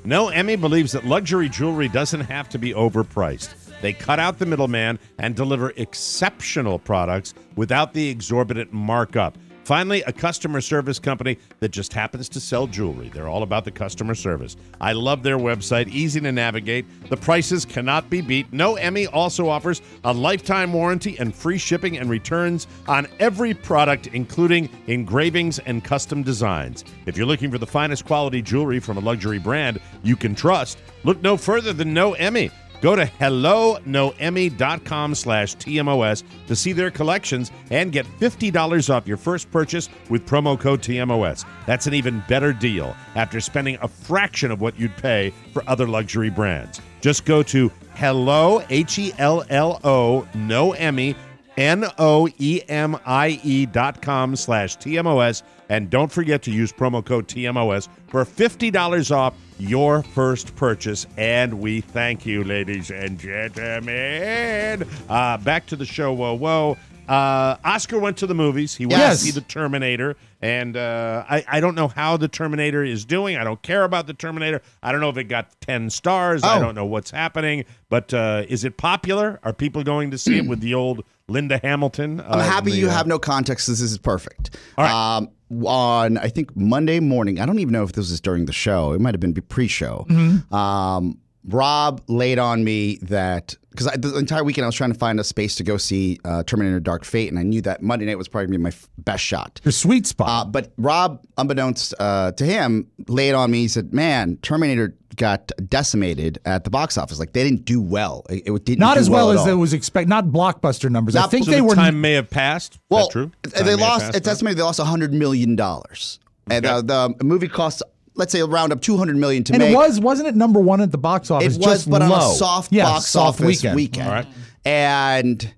Noemie believes that luxury jewelry doesn't have to be overpriced. They cut out the middleman and deliver exceptional products without the exorbitant markup. Finally, a customer service company that just happens to sell jewelry. They're all about the customer service. I love their website, easy to navigate. The prices cannot be beat. Noemie also offers a lifetime warranty and free shipping and returns on every product, including engravings and custom designs. If you're looking for the finest quality jewelry from a luxury brand you can trust, look no further than Noemie. Go to hellonoemie.com slash TMOS to see their collections and get $50 off your first purchase with promo code TMOS. That's an even better deal after spending a fraction of what you'd pay for other luxury brands. Just go to hello, H-E-L-L-O, Noemie, N-O-E-M-I-E E dot com slash TMOS. And don't forget to use promo code TMOS for $50 off your first purchase. And we thank you, ladies and gentlemen. Uh, back to the show, whoa, whoa. Uh, Oscar went to the movies. He went Yes. to see the Terminator, and uh, I, I don't know how the Terminator is doing. I don't care about the Terminator. I don't know if it got ten stars. I Oh. don't know what's happening. But uh, is it popular? Are people going to see it with the old Linda Hamilton? I'm uh, happy the, you uh, have no context. This is perfect. All right. Um, on I think Monday morning. I don't even know if this was during the show. It might have been pre-show. Mm-hmm. Um, Rob laid on me that because the entire weekend I was trying to find a space to go see uh, Terminator: Dark Fate, and I knew that Monday night was probably gonna be my f- best shot. Your sweet spot. Uh, but Rob, unbeknownst uh, to him, laid on me. He said, "Man, Terminator got decimated at the box office. Like they didn't do well. It, it didn't not do as well, at as all. it was expect. Not blockbuster numbers. I think So they the were. time may have passed. Well, that true? Time they lost. passed It's now? estimated they lost hundred million dollars, and uh, the movie cost, let's say, around up two hundred million to and make. it was wasn't it number one at the box office? It was, just but low. on a soft yeah, box soft office weekend. weekend. All right. And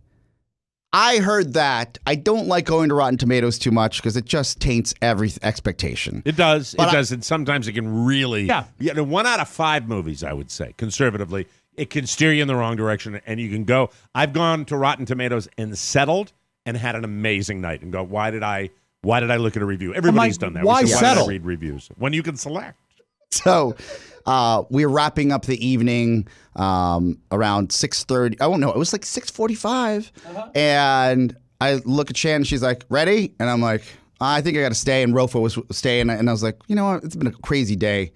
I heard that. I don't like going to Rotten Tomatoes too much because it just taints every expectation. It does. But it I- does. And sometimes it can really. Yeah. You know, one out of five movies, I would say, conservatively, it can steer you in the wrong direction and you can go. I've gone to Rotten Tomatoes and settled and had an amazing night and go, why did I. Why did I look at a review? Everybody's done that. We why say, settle? did I read reviews when you can select? So uh, we were wrapping up the evening um, around 6.30. I won't know. It was like 6.45. And I look at Shannon. She's like, ready? And I'm like, I think I got to stay. And Rofo was staying. And I was like, you know what? It's been a crazy day.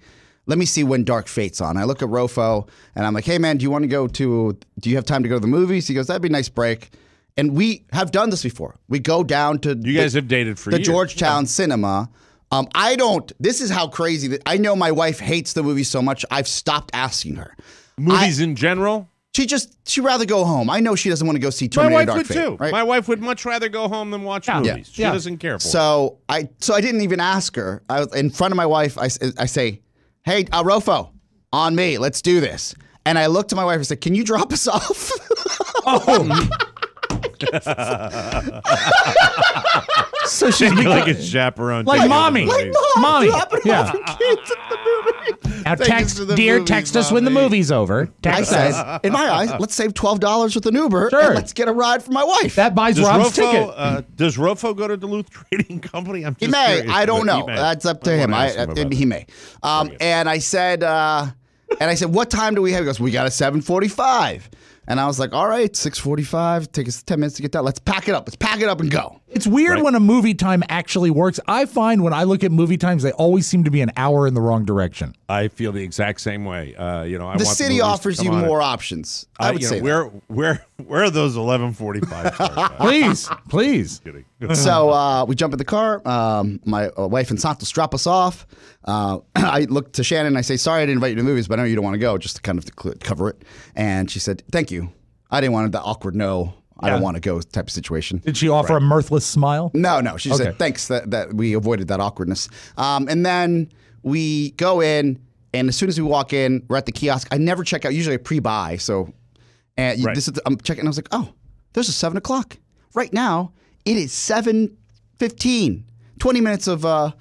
Let me see when Dark Fate's on. I look at Rofo and I'm like, hey, man, do you want to go to, do you have time to go to the movies? He goes, that'd be a nice break. And we have done this before. We go down to You guys have dated for the years. Georgetown Cinema. Um, I don't. This is how crazy that I know. My wife hates the movie so much. I've stopped asking her. Movies in general? She just she'd rather go home. I know she doesn't want to go see My wife Dark would Fate. too. Right? My wife would much rather go home than watch Yeah. movies. She Yeah. doesn't care for it. so I so I didn't even ask her. I was in front of my wife. I, I say, "Hey, uh, Rofo, on me. Let's do this." And I looked to my wife and said, "Can you drop us off?" So she's like a chaperone. Like mommy. the movies. Mommy. dropping Yeah. off the kids at the movie. Now Take text, to the dear, movies, text us when the movie's over. I Text us. said, in my eyes, let's save twelve dollars with an Uber Sure. and let's get a ride for my wife. That buys Does Rob's Rofo, ticket. uh, does Rofo go to Duluth Trading Company? I'm He may. curious, I don't know. That's up to I him. wanna I, him uh, he may. Um, and I said, uh, and I said, what time do we have? He goes, we got a seven forty-five. And I was like, all right, six forty-five. Take us ten minutes to get that. Let's pack it up. Let's pack it up and go. It's weird Right. when a movie time actually works. I find when I look at movie times, they always seem to be an hour in the wrong direction. I feel the exact same way. Uh, you know, I the want city movies to offers you on at- more options. I Uh, would you say know, where where where are those eleven forty five? Please, please. So uh, we jump in the car. Um, my uh, wife and Santos drop us off. Uh, I look to Shannon and I say, sorry I didn't invite you to movies, but I know you don't want to go, just to kind of cover it. And she said, thank you. I didn't want that awkward no. I don't want to go type of situation. Did she offer a mirthless smile? No, no. She Okay. said thanks that, that we avoided that awkwardness. Um, and then we go in, and as soon as we walk in, we're at the kiosk. I never check out. Usually I pre-buy. So, and Right. this is I'm checking. And I was like, oh, there's a seven o'clock. Right now, it is seven fifteen. Twenty minutes of uh,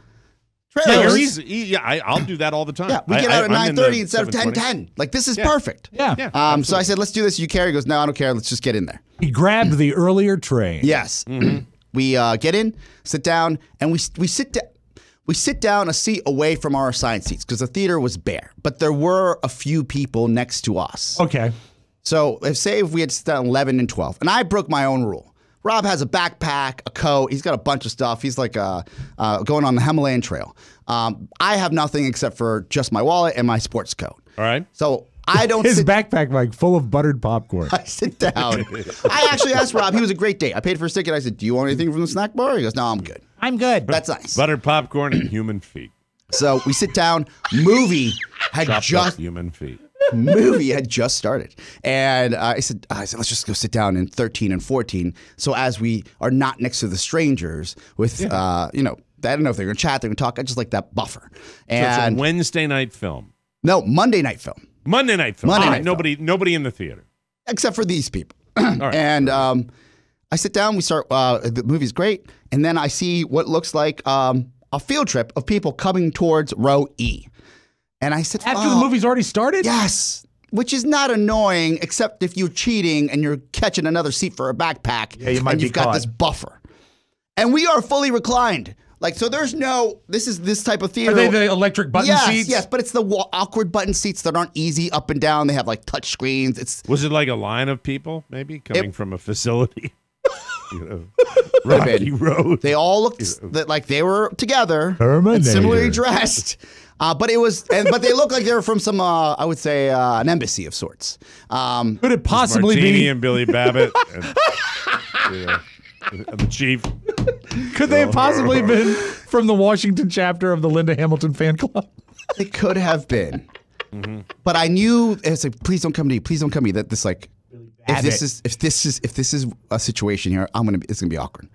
trailers. easy. e- Yeah, I, I'll do that all the time. Yeah, we get I- out at I'm nine in instead of ten ten. Like this is Yeah. perfect. Yeah. Yeah. Um, so I said, let's do this. You care? He goes, no, I don't care. Let's just get in there. He grabbed the earlier train. Yes. We uh, get in, sit down, and we we sit down. We sit down a seat away from our assigned seats because the theater was bare, but there were a few people next to us. Okay. So if say if we had sit down eleven and twelve, and I broke my own rule. Rob has a backpack, a coat. He's got a bunch of stuff. He's like uh, uh, going on the Himalayan trail. Um, I have nothing except for just my wallet and my sports coat. All right. So I don't His sit backpack like full of buttered popcorn. I sit down. I actually asked Rob. He was a great date. I paid for his ticket. I said, "Do you want anything from the snack bar?" He goes, "No, I'm good." I'm good. That's nice. Buttered popcorn and human feet. So we sit down. Movie had Chopped up just human feet. Movie had just started, and I said, I said, let's just go sit down in 13 and 14. So as we are not next to the strangers, with uh, you know, I don't know if they're gonna chat, they're gonna talk. I just like that buffer. So And it's a Wednesday night film. no, Monday night film, Monday night film. Monday Ah, night film. nobody, nobody in the theater. except for these people. right. And um, I sit down. We start. Uh, the movie's great, and then I see what looks like um, a field trip of people coming towards row E. And I said, After "Oh, the movie's already started? Yes. Which is not annoying, except if you're cheating and you're catching another seat for a backpack. Yeah, you might and be you've got caught. this buffer. And we are fully reclined. Like, so there's no, this is this type of theater. Are they the electric button yes, seats? Yes, but it's the wa- awkward button seats that aren't easy up and down. They have like touch screens. It's Was it like a line of people, maybe coming from a facility? you know, Could've Rocky. Road. They all looked that like they were together and Terminator. similarly dressed. Uh, but it was, and, but they looked like they were from some, uh, I would say, uh, an embassy of sorts. Um, Could it possibly Martini be? and Billy Bibbit and, you know, and the chief. Could they have possibly been from the Washington chapter of the Linda Hamilton fan club? It could have been. But I knew it's like, please don't come to me. Please don't come to me. That this like, if this is if this is if this is a situation here, I'm gonna be, it's gonna be awkward.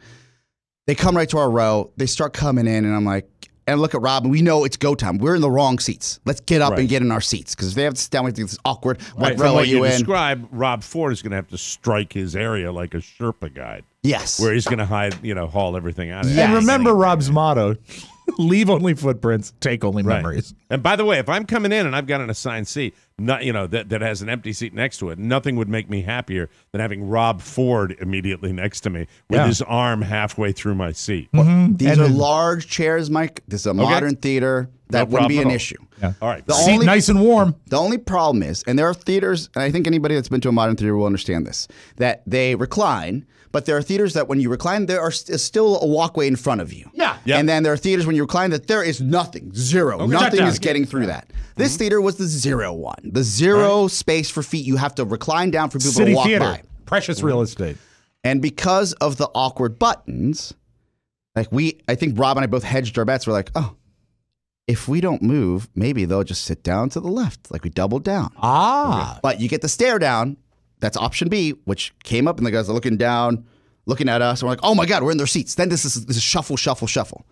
They come right to our row. They start coming in, and I'm like, and I look at Rob, and we know it's go time. We're in the wrong seats. Let's get up Right. and get in our seats because if they have to sit down, we have to get this awkward. What Right. From row are you you in? describe, Rob Ford is going to have to strike his area like a Sherpa guide, Yes. where he's going to hide, you know, haul everything out. of Yes. And remember Rob's motto leave only footprints, take only Right. memories. And by the way, if I'm coming in and I've got an assigned seat, not you know that, that has an empty seat next to it, nothing would make me happier than having Rob Ford immediately next to me with Yeah. his arm halfway through my seat. These And are then- large chairs, Mike. This is a modern theater. That No wouldn't be an issue. Yeah. All right. The Seat only nice and warm. The only problem is, and there are theaters, and I think anybody that's been to a modern theater will understand this, that they recline, but there are theaters that when you recline, there are st- still a walkway in front of you. Yeah. Yep. And then there are theaters when you recline that there is nothing, zero. Nothing is getting through that. Mm-hmm. This theater was the zero one, the zero space for feet. You have to recline down for people City to walk theater. by. Precious real estate. And because of the awkward buttons, like we, I think Rob and I both hedged our bets. We're like, oh, if we don't move, maybe they'll just sit down to the left. Like we doubled down. Ah. But you get the stare down. That's option B, which came up, and the guys are looking down, looking at us. And we're like, oh my God, we're in their seats. Then this is this is shuffle, shuffle, shuffle.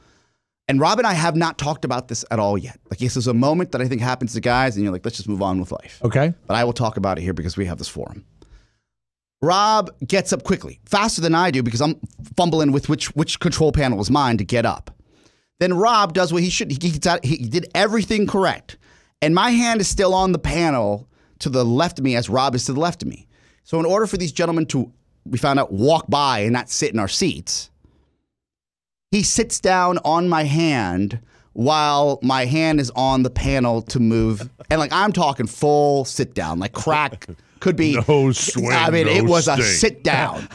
And Rob and I have not talked about this at all yet. Like, this is a moment that I think happens to guys, and you're like, let's just move on with life. Okay. But I will talk about it here because we have this forum. Rob gets up quickly, faster than I do because I'm fumbling with which which control panel is mine to get up. Then Rob does what he should. He, gets out, he did everything correct, and my hand is still on the panel to the left of me as Rob is to the left of me. So in order for these gentlemen to, we found out, walk by and not sit in our seats, he sits down on my hand while my hand is on the panel to move. And like I'm talking full sit down, like crack could be. No swing, I mean, no it was a sit down.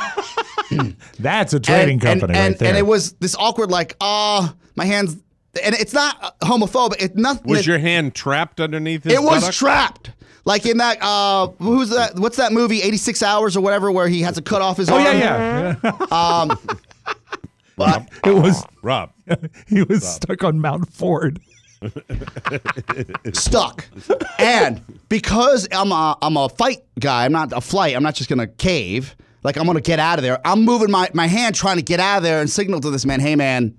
That's a trading and, company and, right there. and it was this awkward, like, ah, my hands. And it's not uh, homophobic. It's nothing. Was your hand trapped underneath his It was buttock? trapped. Like in that, uh, who's that? What's that movie? 86 Hours or whatever, where he has to cut off his oh arm. yeah, yeah. Um, but It was Rob. he was stuck on Mount Ford. stuck. and because I'm a, I'm a fight guy, I'm not a flight. I'm not just gonna cave. Like I'm gonna get out of there. I'm moving my, my hand trying to get out of there and signal to this man, hey man,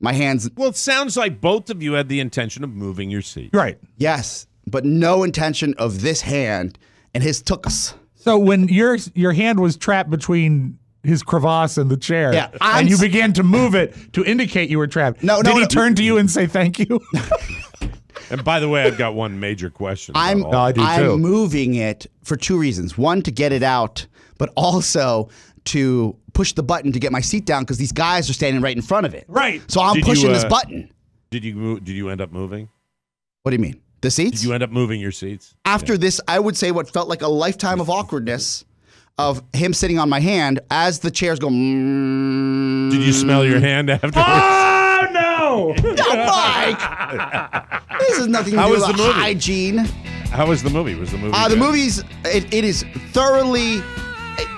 my hands. Well, it sounds like both of you had the intention of moving your seat. Right. Yes, but no intention of this hand, and his took us. So when your your hand was trapped between his crevasse in the chair. Yeah, I'm and you began to move it to indicate you were trapped. No, no. Did he no. turn to you and say thank you? And by the way, I've got one major question. I'm all No, I do I'm too. moving it for two reasons. One, to get it out, but also to push the button to get my seat down because these guys are standing right in front of it. Right. So I'm Did you, pushing this uh, button. Did you move, did you end up moving? What do you mean? The seats? Did you end up moving your seats? After this, I would say what felt like a lifetime of awkwardness of him sitting on my hand as the chairs go. Mm, Did you smell your hand afterwards? oh no! No, Mike! this is nothing to How do was with the movie? hygiene. How was the movie? Was the movie? Uh, the good? movie's it, it is thoroughly. it-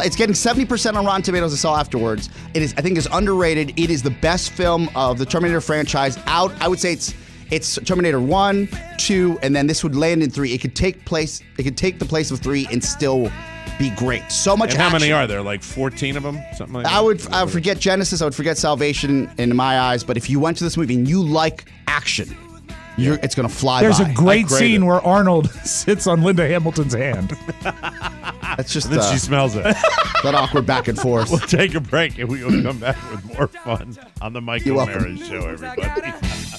it's getting seventy percent on Rotten Tomatoes. I saw afterwards. It is. I think is underrated. It is the best film of the Terminator franchise out. I would say it's it's Terminator one, two, and then this would land in three. It could take place. It could take the place of three and still be great. So much. And how many are there? Like 14 of them? Something like that? I would I would forget Genisys. I would forget Salvation in my eyes. But if you went to this movie and you like action, you're, it's gonna fly. There's by. a great crave scene it. where Arnold sits on Linda Hamilton's hand. That's just Then uh, she smells it. that awkward back and forth. we'll take a break and we will come back with more fun on the Mike You're Show, everybody.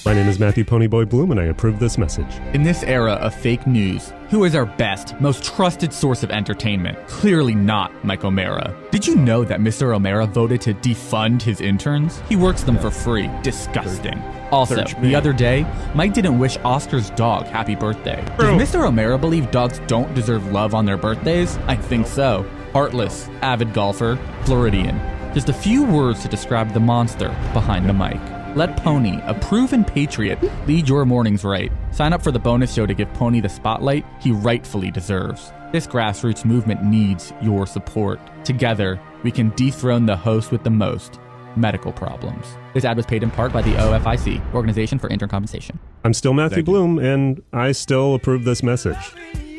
My name is Matthew Ponyboy Bloom, and I approve this message. In this era of fake news, who is our best, most trusted source of entertainment? Clearly not Mike O'Meara. Did you know that Mr. O'Meara voted to defund his interns? He works them for free. Disgusting. Also, the other day, Mike didn't wish Oscar's dog happy birthday. Does Mr. O'Meara believe dogs don't deserve love on their birthdays? I think so. Heartless, avid golfer, Floridian. Just a few words to describe the monster behind the mic. Let Pony, a proven patriot, lead your mornings right. Sign up for the bonus show to give Pony the spotlight he rightfully deserves. This grassroots movement needs your support. Together, we can dethrone the host with the most medical problems. This ad was paid in part by the OFIC, Organization for Intern Compensation. I'm still Matthew Thank you. Bloom, and I still approve this message.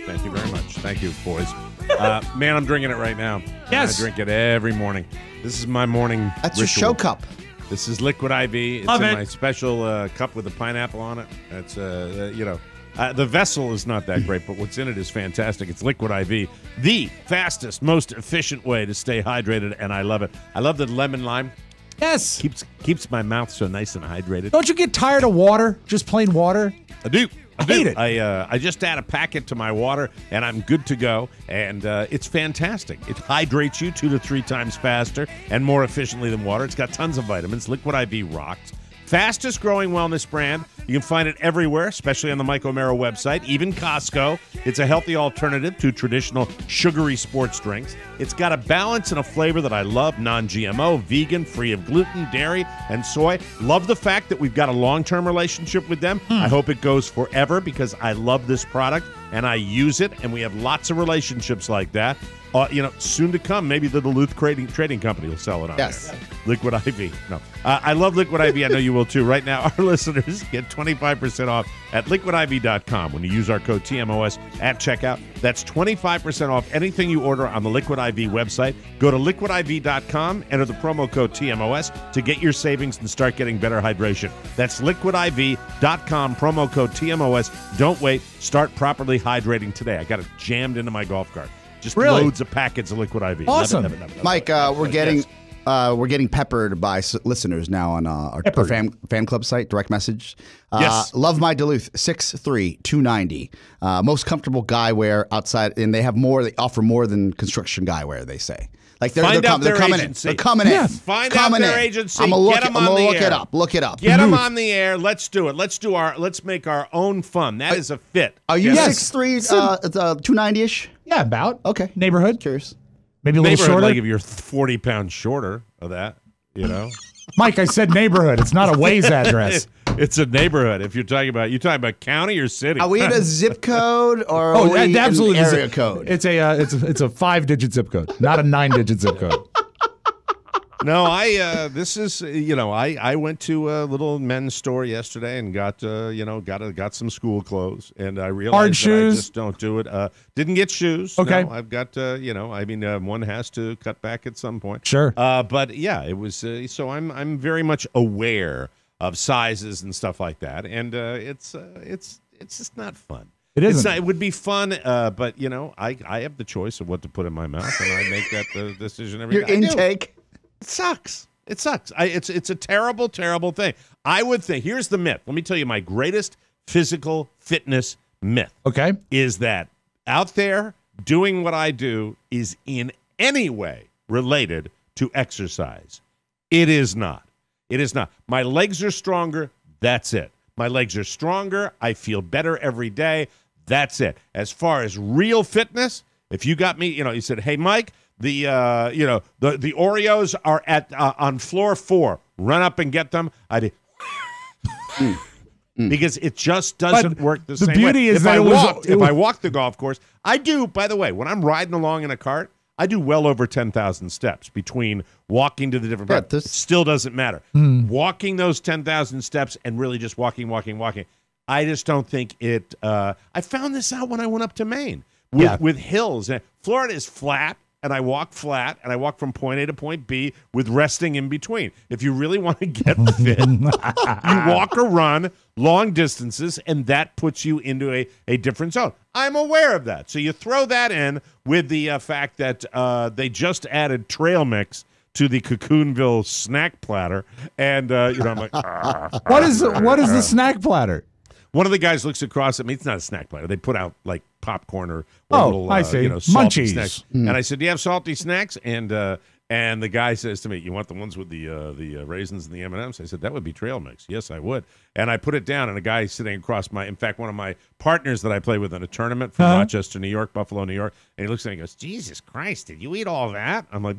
Thank you very much. Thank you, boys. Uh, man, I'm drinking it right now. Yes. I drink it every morning. This is my morning. That's your show cup. This is Liquid IV. It's Love in it. my special uh, cup with a pineapple on it. It's uh, uh, you know. Uh, the vessel is not that great, but what's in it is fantastic. It's Liquid IV, the fastest, most efficient way to stay hydrated, and I love it. I love the lemon lime. Yes. keeps keeps my mouth so nice and hydrated. Don't you get tired of water? Just plain water? I do. I, do. hate it. I uh, I just add a packet to my water, and I'm good to go. And uh, it's fantastic. It hydrates you two to three times faster and more efficiently than water. It's got tons of vitamins. Liquid IV rocks. Fastest growing wellness brand. You can find it everywhere, especially on the Mike O'Meara website, even Costco. It's a healthy alternative to traditional sugary sports drinks. It's got a balance and a flavor that I love non GMO, vegan, free of gluten, dairy, and soy. Love the fact that we've got a long term relationship with them. Hmm. I hope it goes forever because I love this product and I use it, and we have lots of relationships like that. Uh, you know, soon to come, maybe the Duluth Trading, Trading Company will sell it on Yes. there. Liquid IV. No, uh, I love Liquid IV. I know you will too. Right now, our listeners get 25% off at liquidiv.com when you use our code TMOS at checkout. That's 25% off anything you order on the Liquid IV website. Go to liquidiv.com, enter the promo code TMOS to get your savings and start getting better hydration. That's liquidiv.com, promo code TMOS. Don't wait. Start properly hydrating today. I got it jammed into my golf cart. Just Really? loads of packets of Liquid IV. Awesome. love it, love it, love it. Mike, uh, we're getting Yes. Uh, we're getting peppered by s- listeners now on uh, our, our fan, fan club site, direct message. Uh, Yes. Love my Duluth, 6'3", 290. Uh, most comfortable guy wear outside, and they have more. They offer more than construction guy wear. They say. Like they're, Find they're, out com- they're coming agency. in. They're coming Yes. in. Find coming out their in. agency. I'm gonna look, Get 'em I'm gonna on the look air. it up. Look it up. Get them on the air. Let's do it. Let's do our. Let's make our own fun. That is a fit. Are you Yes. 6'3", uh, uh, 290 ish? Yeah, about. Okay. Neighborhood. Curious. Maybe a little shorter. like if you're 40 pounds shorter of that, you know. Mike, I said neighborhood. It's not a Waze address. it's a neighborhood. If you're talking about, you talking about county or city? Are we in a zip code or are Oh, we that- in absolutely. an a- area code? It's a uh, it's a, it's a five digit zip code, not a nine digit zip code. No, I. Uh, this is uh, you know, I I went to a little men's store yesterday and got uh, you know got a, got some school clothes and I realized Hard that shoes? I just don't do it. Uh, didn't get shoes. Okay. No, I've got uh, you know, I mean, uh, one has to cut back at some point. Sure. Uh, but yeah, it was. Uh, so I'm I'm very much aware of sizes and stuff like that, and uh, it's uh, it's it's just not fun. It It's it would be fun, uh, but you know, I, I have the choice of what to put in my mouth, and I make that the decision every Your day. I do. intake. It sucks. It sucks. I, it's it's a terrible, terrible thing. I would think. Here's the myth. Let me tell you my greatest physical fitness myth. Okay. Is that out there doing what I do is in any way related to exercise? It is not. It is not. My legs are stronger. That's it. My legs are stronger. I feel better every day. That's it. As far as real fitness, if you got me, you know, you said, "Hey, Mike, the uh, you know the the Oreos are at uh, on floor four. Run up and get them." I did. Because it just doesn't But work the, the same beauty way. is if that I it was- if was- I walk the golf course, I do. By the way, when I'm riding along in a cart, I do well over ten thousand steps between walking to the different. Yeah, parts. Still doesn't matter. Walking those ten thousand steps and really just walking, walking, walking. I just don't think it. Uh, I found this out when I went up to Maine with, Yeah. with hills. Florida is flat, and I walk flat, and I walk from point A to point B with resting in between. If you really want to get fit, you walk or run long distances, and that puts you into a, a different zone. I'm aware of that. So you throw that in with the uh, fact that uh, they just added trail mix to the Cocoonville snack platter, and uh, you know I'm like, "Ah." What is what is the snack platter? One of the guys looks across at me. It's not a snack platter. They put out like popcorn or, or Oh, little, I uh, see. you know, salty Munchies. snacks. Mm. And I said, "Do you have salty snacks?" And uh, and the guy says to me, "You want the ones with the uh, the uh, raisins and the M and M's?" I said, "That would be trail mix." Yes, I would. And I put it down, and a guy sitting across my, in fact, one of my partners that I play with in a tournament from Uh-huh. Rochester, New York, Buffalo, New York, and he looks at me and goes, "Jesus Christ, did you eat all that?" I'm like.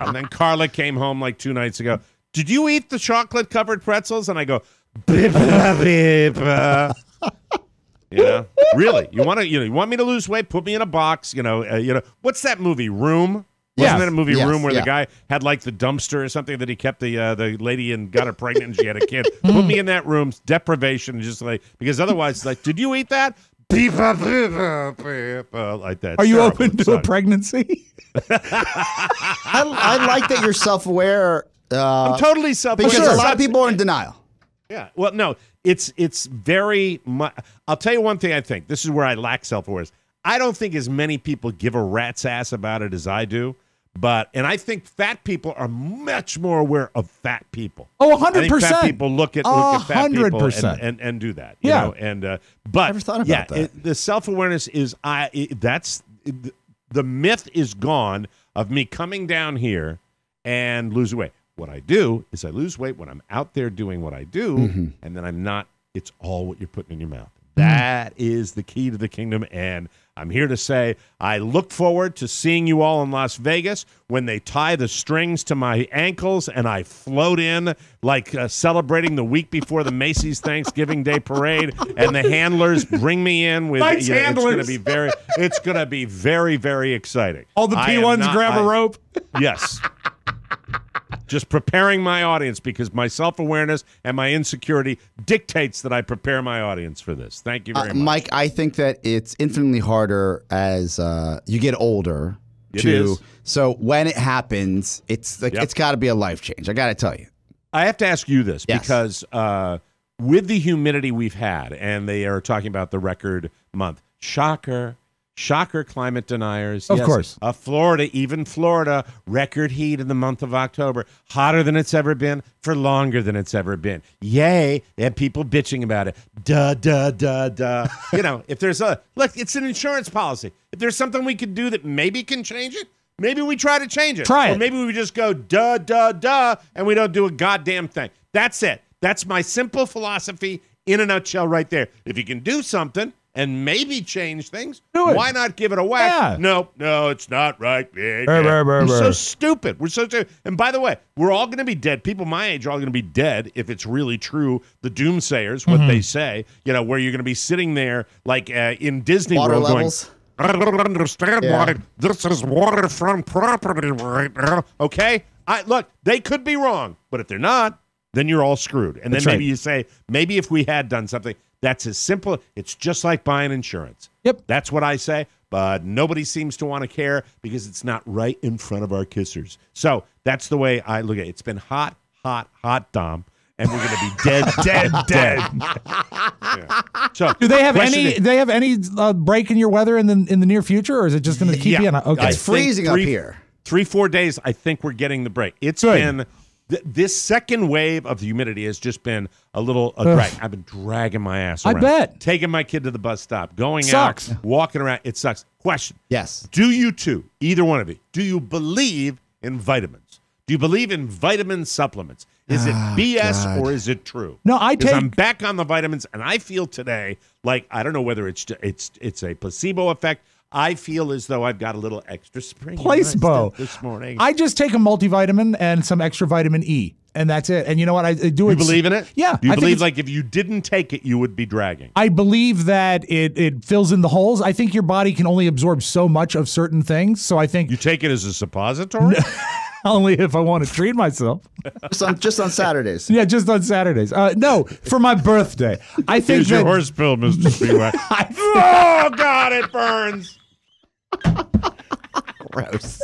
and then Carla came home like two nights ago. Did you eat the chocolate covered pretzels? And I go, you know, really? You want to? You know, you want me to lose weight? Put me in a box. You know, uh, you know. What's that movie? Room. Wasn't Yes. that a movie Yes, Room where yeah. the guy had like the dumpster or something that he kept the uh, the lady and got her pregnant and she had a kid? Put me in that room, deprivation, just like because otherwise, it's like, did you eat that? like that. Are you Terrible. open to a pregnancy? I, I like that you're self-aware. Uh, I'm totally self-aware. because a lot of people are in denial. Yeah. Well, no, it's it's very much. I'll tell you one thing. I think this is where I lack self awareness. I don't think as many people give a rat's ass about it as I do. But and I think fat people are much more aware of fat people. Oh, I think 100%. Fat people look at look at fat people and, 100%. and, and do that. You Yeah. know? And uh, but Never thought about yeah, that. it- the self awareness is I. It, that's it, the myth is gone of me coming down here and losing weight. What I do is I lose weight when I'm out there doing what I do, Mm-hmm. and then I'm not. It's all what you're putting in your mouth. That is the key to the kingdom, and I'm here to say I look forward to seeing you all in Las Vegas when they tie the strings to my ankles and I float in like uh, celebrating the week before the Macy's Thanksgiving Day parade, and the handlers bring me in with. Nice you know, It's going to be very. It's going to be very very exciting. All the P1s not- grab a I- rope. Yes. Just preparing my audience because my self awareness and my insecurity dictates that I prepare my audience for this. Thank you very Uh, much. Mike, I think that it's infinitely harder as uh, you get older. It to, is. So when it happens, it's like Yep. it's got to be a life change. I got to tell you. I have to ask you this Yes. because uh, with the humidity we've had, and they are talking about the record month. Shocker. Shocker, climate deniers. Of Yes, course. Uh, Florida, even Florida, record heat in the month of October. Hotter than it's ever been for longer than it's ever been. Yay. And people bitching about it. Duh, duh, duh, duh. you know, if there's a, look, it's an insurance policy. If there's something we could do that maybe can change it, maybe we try to change it. Try Or it. maybe we just go duh, duh, duh, and we don't do a goddamn thing. That's it. That's my simple philosophy in a nutshell right there. If you can do something and maybe change things, Do it. why not give it a whack? Yeah. No, no, it's not right. Yeah, Brr, yeah. brr, brr, We're so stupid. We're so stupid. And by the way, we're all going to be dead. People my age are all going to be dead if it's really true. The doomsayers, what Mm-hmm. they say, you know, where you're going to be sitting there like uh, in Disney Water World levels. going, I don't understand Yeah. why this is waterfront property right now. Okay, I look. They could be wrong, but if they're not, then you're all screwed. And then maybe right. you say, maybe if we had done something, that's as simple. It's just like buying insurance. Yep. That's what I say. But nobody seems to want to care because it's not right in front of our kissers. So that's the way I look at it. It's been hot, hot, hot, Dom. and we're going to be dead, dead, dead. Yeah. So, Do they have any? is- Do they have any uh, break in your weather in the in the near future, or is it just going to keep Yeah. you on? Okay, I think three- Three, four days, I think we're getting the break. It's Good. been th- this second wave of the humidity has just been a little a drag. I've been dragging my ass Around, I bet. Taking my kid to the bus stop, going Sucks. out, walking around. It sucks. Question. Yes. Do you two, either one of you, do you believe in vitamins? Do you believe in vitamin supplements? Is it Ah, BS God. or is it true? No, I take- I'm back on the vitamins, and I feel today like I don't know whether it's it's it's a placebo effect. I feel as though I've got a little extra spring in my placebo this morning. I just take a multivitamin and some extra vitamin E, and that's it. And you know what? I, I do you it. believe in it? Yeah. Do you I believe like if you didn't take it, you would be dragging? I believe that it it fills in the holes. I think your body can only absorb so much of certain things. So I think you take it as a suppository. only if I want to treat myself. Just on, just on Saturdays. Yeah, just on Saturdays. Uh, no, for my birthday. I think Here's your horse pill, Mister Speedway. oh God, it burns. Gross.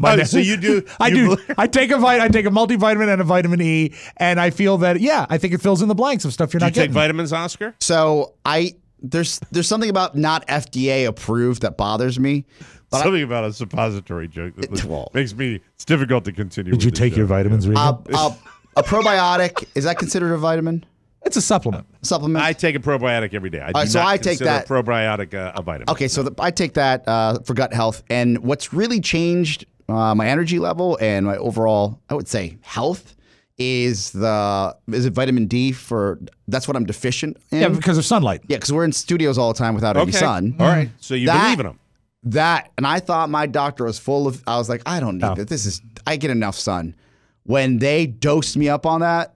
My Oh, so you do? I you do. I take a vit. I take a multivitamin and a vitamin E, and I feel that yeah, I think it fills in the blanks of stuff you're Do you not take vitamins, Oscar? So I there's there's something about not FDA approved that bothers me. But I- Something about a suppository joke that was- well- makes me. It's difficult to continue. Did with you take show. your vitamins, Regan? uh, uh, a probiotic is that considered a vitamin? It's a supplement. Supplement. I take a probiotic every day. I do right, so not I take consider that- a probiotic uh, a vitamin. Okay, so the, I take that uh, for gut health, and what's really changed uh, my energy level and my overall, I would say, health is the is it vitamin D for that's what I'm deficient in. Yeah, because of sunlight. Yeah, because we're in studios all the time without any Okay. sun. All right. So you That- believe in them? That and I thought my doctor was full of. I was like, I don't need No. this. This is I get enough sun. When they dosed me up on that,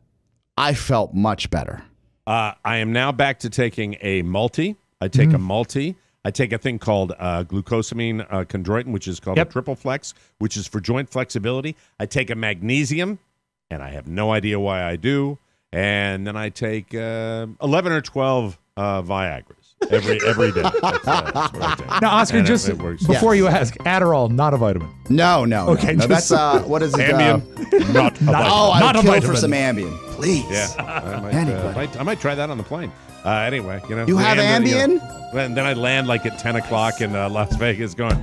I felt much better. Uh, I am now back to taking a multi. I take Mm-hmm. a multi. I take a thing called uh, glucosamine uh, chondroitin, which is called Yep. a triple flex, which is for joint flexibility. I take a magnesium, and I have no idea why I do. And then I take uh, eleven or twelve uh, Viagra's every every day. That's, uh, that's what I. Now, Oscar, And just it works. before you ask, Adderall, not a vitamin. No, no, Okay, no, no. That's uh, what is it? Uh, Ambien, not a vitamin. oh, I Not would a kill for some Ambien, please. Yeah, I might, uh, Anybody. might, I might try that on the plane. Uh, anyway, you know, You have land, uh, you know, Ambien? then, then I land like at ten o'clock in uh, Las Vegas, going,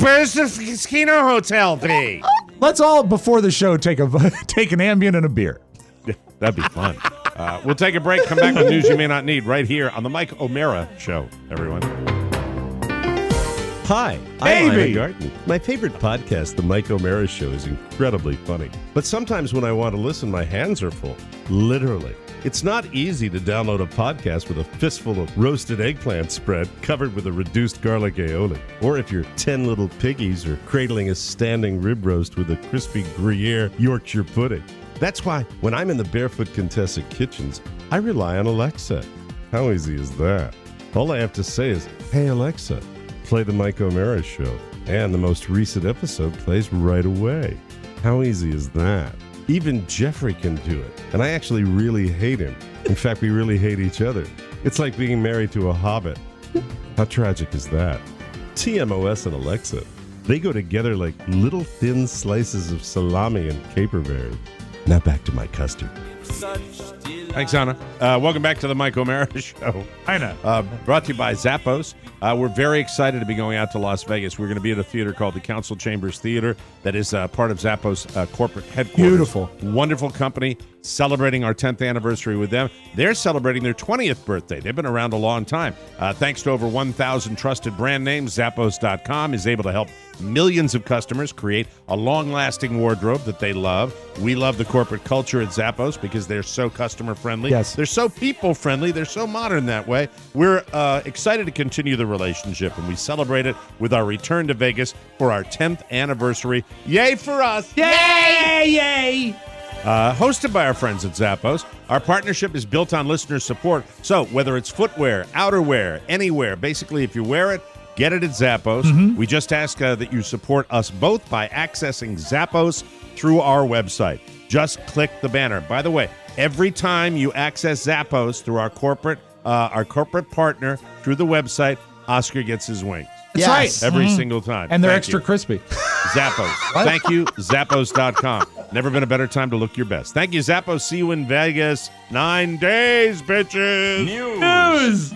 "Where's the Kino Hotel today?" Let's all before the show take a take an Ambien and a beer. Yeah, that'd be fun. Uh, we'll take a break. Come back with news you may not need right here on the Mike O'Meara Show. Everyone. Hi, I'm Ira B. Garten. My favorite podcast, The Mike O'Meara Show, is incredibly funny. But sometimes when I want to listen, my hands are full. Literally. It's not easy to download a podcast with a fistful of roasted eggplant spread covered with a reduced garlic aioli. Or if you're 10 little piggies or cradling a standing rib roast with a crispy Gruyere Yorkshire pudding. That's why when I'm in the Barefoot Contessa kitchens, I rely on Alexa. How easy is that? All I have to say is, hey, Alexa, play the Mike O'Meara show. And the most recent episode plays right away. How easy is that? Even Jeffrey can do it. And I actually really hate him. In fact, we really hate each other. It's like being married to a hobbit. How tragic is that? TMOS and Alexa, they go together like little thin slices of salami and caperberry. Now back to my custard. Thanks, Anna. Uh, welcome back to the Mike O'Meara Show. I know. Uh, brought to you by Zappos. Uh, we're very excited to be going out to Las Vegas. We're going to be at a theater called the Council Chambers Theater that is uh, part of Zappos uh, corporate headquarters. Beautiful. Wonderful company celebrating our 10th anniversary with them. They're celebrating their 20th birthday. They've been around a long time. Uh, thanks to over 1,000 trusted brand names, Zappos.com is able to help millions of customers create a long lasting wardrobe that they love. We love the corporate culture at Zappos because they're so customer friendly. Yes. They're so people friendly. They're so modern that way. We're uh, excited to continue the relationship and we celebrate it with our return to Vegas for our 10th anniversary. Yay for us! Yay! Yay! Uh, hosted by our friends at Zappos. Our partnership is built on listener support. So whether it's footwear, outerwear, anywhere, basically, if you wear it, get it at Zappos. We just ask uh, that you support us both by accessing Zappos through our website. Just click the banner. By the way, every time you access Zappos through our corporate uh, our corporate partner through the website, Oscar gets his wings. That's right. Every Mhm. single time. And they're Thank extra you. crispy. Zappos. Thank you. Zappos.com. Never been a better time to look your best. Thank you, Zappo. See you in Vegas. Nine days, bitches. News.